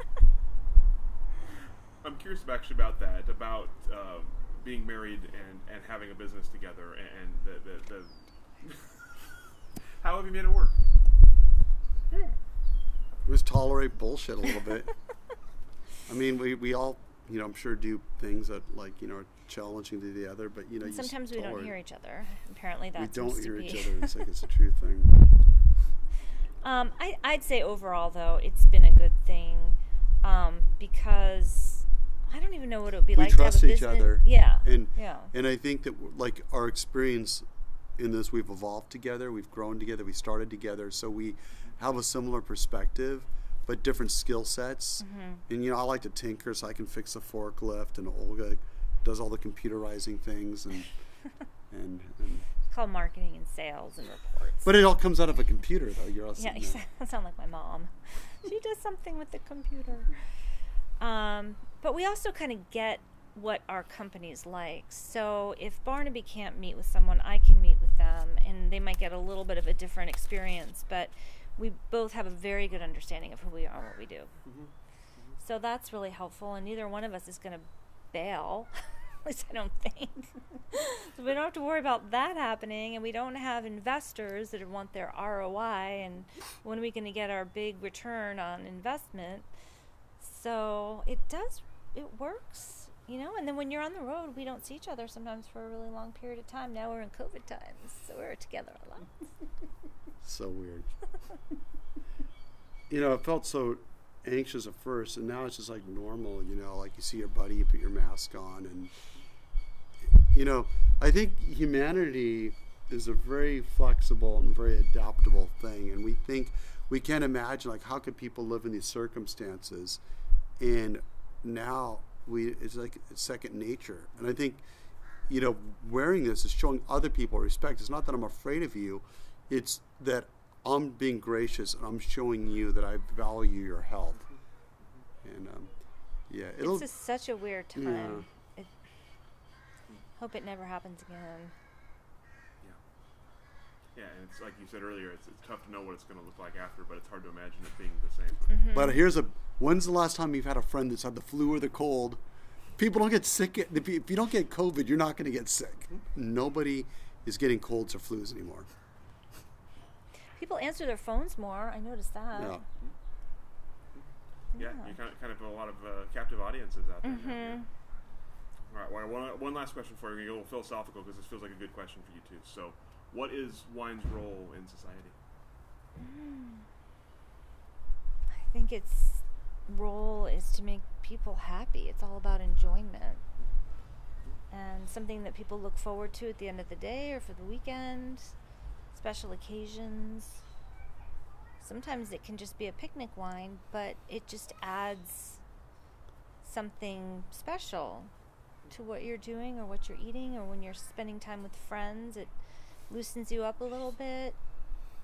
(laughs) I'm curious actually about that, about um, being married and, and having a business together, and the, the, the how have you made it work? It was tolerate bullshit a little bit. (laughs) I mean, we, we all, you know, I'm sure do things that like you know are challenging to the other, but you know, you just Sometimes we don't hear each other. Apparently, that We don't hear to each (laughs) other. It's like it's a true thing. (laughs) Um, I, I'd say overall, though, it's been a good thing um, because I don't even know what it would be we like to trust have a each business. other. Yeah. And yeah. and I think that like our experience in this, we've evolved together, we've grown together, we started together, so we have a similar perspective, but different skill sets. Mm-hmm. And you know, I like to tinker, so I can fix a forklift, and Olga does all the computerizing things, and (laughs) and. and It's called marketing and sales and reports. but it all comes out of a computer, though. You're also yeah, (laughs) you sound- sound like my mom. she does something with the computer. (laughs) Um, but we also kind of get what our company's like. So if Barnaby can't meet with someone, I can meet with them, and they might get a little bit of a different experience. But we both have a very good understanding of who we are and what we do. Mm-hmm. Mm-hmm. So that's really helpful, and neither one of us is going to bail. (laughs) At least I don't think. so we don't have to worry about that happening, and we don't have investors that want their ROI and when are we going to get our big return on investment. So it does, it works, you know. And then when you're on the road, we don't see each other sometimes for a really long period of time. Now we're in COVID times, so we're together a lot. (laughs) So weird. you know, it felt so anxious at first, and now it's just like normal. You know, like you see your buddy, you put your mask on, and you know, I think humanity is a very flexible and very adaptable thing, and we think we can't imagine like how could people live in these circumstances, and now we it's like second nature, and I think you know, wearing this is showing other people respect. It's not that I'm afraid of you, it's that I'm being gracious and I'm showing you that I value your health. And um, yeah, it'll. It's just such a weird Yeah. time. It, hope it never happens again. Yeah, and it's like you said earlier, it's, it's tough to know what it's going to look like after, but it's hard to imagine it being the same. Mm-hmm. But here's a. When's the last time you've had a friend that's had the flu or the cold? People don't get sick. If you, don't get COVID, you're not going to get sick. Mm-hmm. Nobody is getting colds or flus anymore. People answer their phones more. I noticed that. Yeah. Yeah, Yeah. you kind of, kind of have a lot of uh, captive audiences out there. now, yeah. All right, well, one, one last question for you. We're going to get a little philosophical because this feels like a good question for you too. So, what is wine's role in society? I think its role is to make people happy. It's all about enjoyment. And something that people look forward to at the end of the day or for the weekend, special occasions. Sometimes it can just be a picnic wine, but it just adds something special to what you're doing or what you're eating or when you're spending time with friends. It loosens you up a little bit.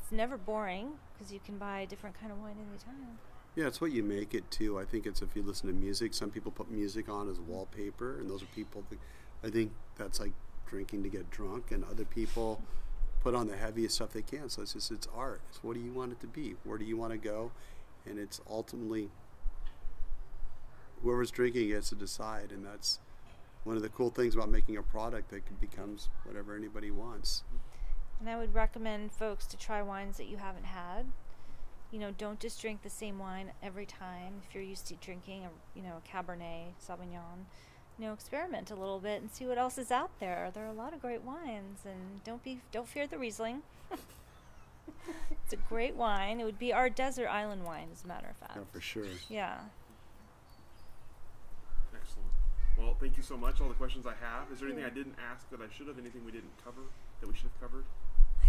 It's never boring because you can buy a different kind of wine anytime. Yeah, it's what you make it too. I think it's if you listen to music, some people put music on as wallpaper, and those are people. That, I think that's like drinking to get drunk, and other people put on the heaviest stuff they can. So it's just it's art. It's what do you want it to be? Where do you want to go? And it's ultimately whoever's drinking gets to decide, and that's one of the cool things about making a product that becomes whatever anybody wants. And I would recommend folks to try wines that you haven't had. You know, don't just drink the same wine every time. If you're used to drinking a, you know, a Cabernet Sauvignon, you know, experiment a little bit and see what else is out there. There are a lot of great wines, and don't be don't fear the Riesling. (laughs) it's a great wine. It would be our desert island wine, as a matter of fact. Yeah, for sure. Yeah. Excellent. Well, thank you so much. All the questions I have. Is there anything I didn't ask that I should have? Anything we didn't cover that we should have covered?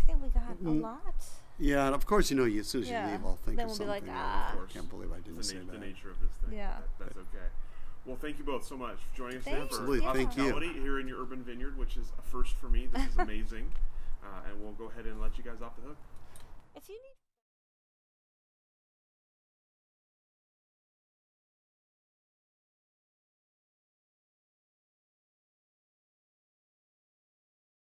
I think we got a Mm. lot. Yeah, and of course, you know, you, as soon as Yeah. you leave, I'll think Then of we'll be something. like, I "Ah." course. can't believe I didn't the, say na- that. the nature of this thing. Yeah. That- that's okay. Well, thank you both so much for joining us today Thanks. for Absolutely, thank you. hospitality here in your urban vineyard, which is a first for me. This is (laughs) amazing, uh, and we'll go ahead and let you guys off the hook. If you need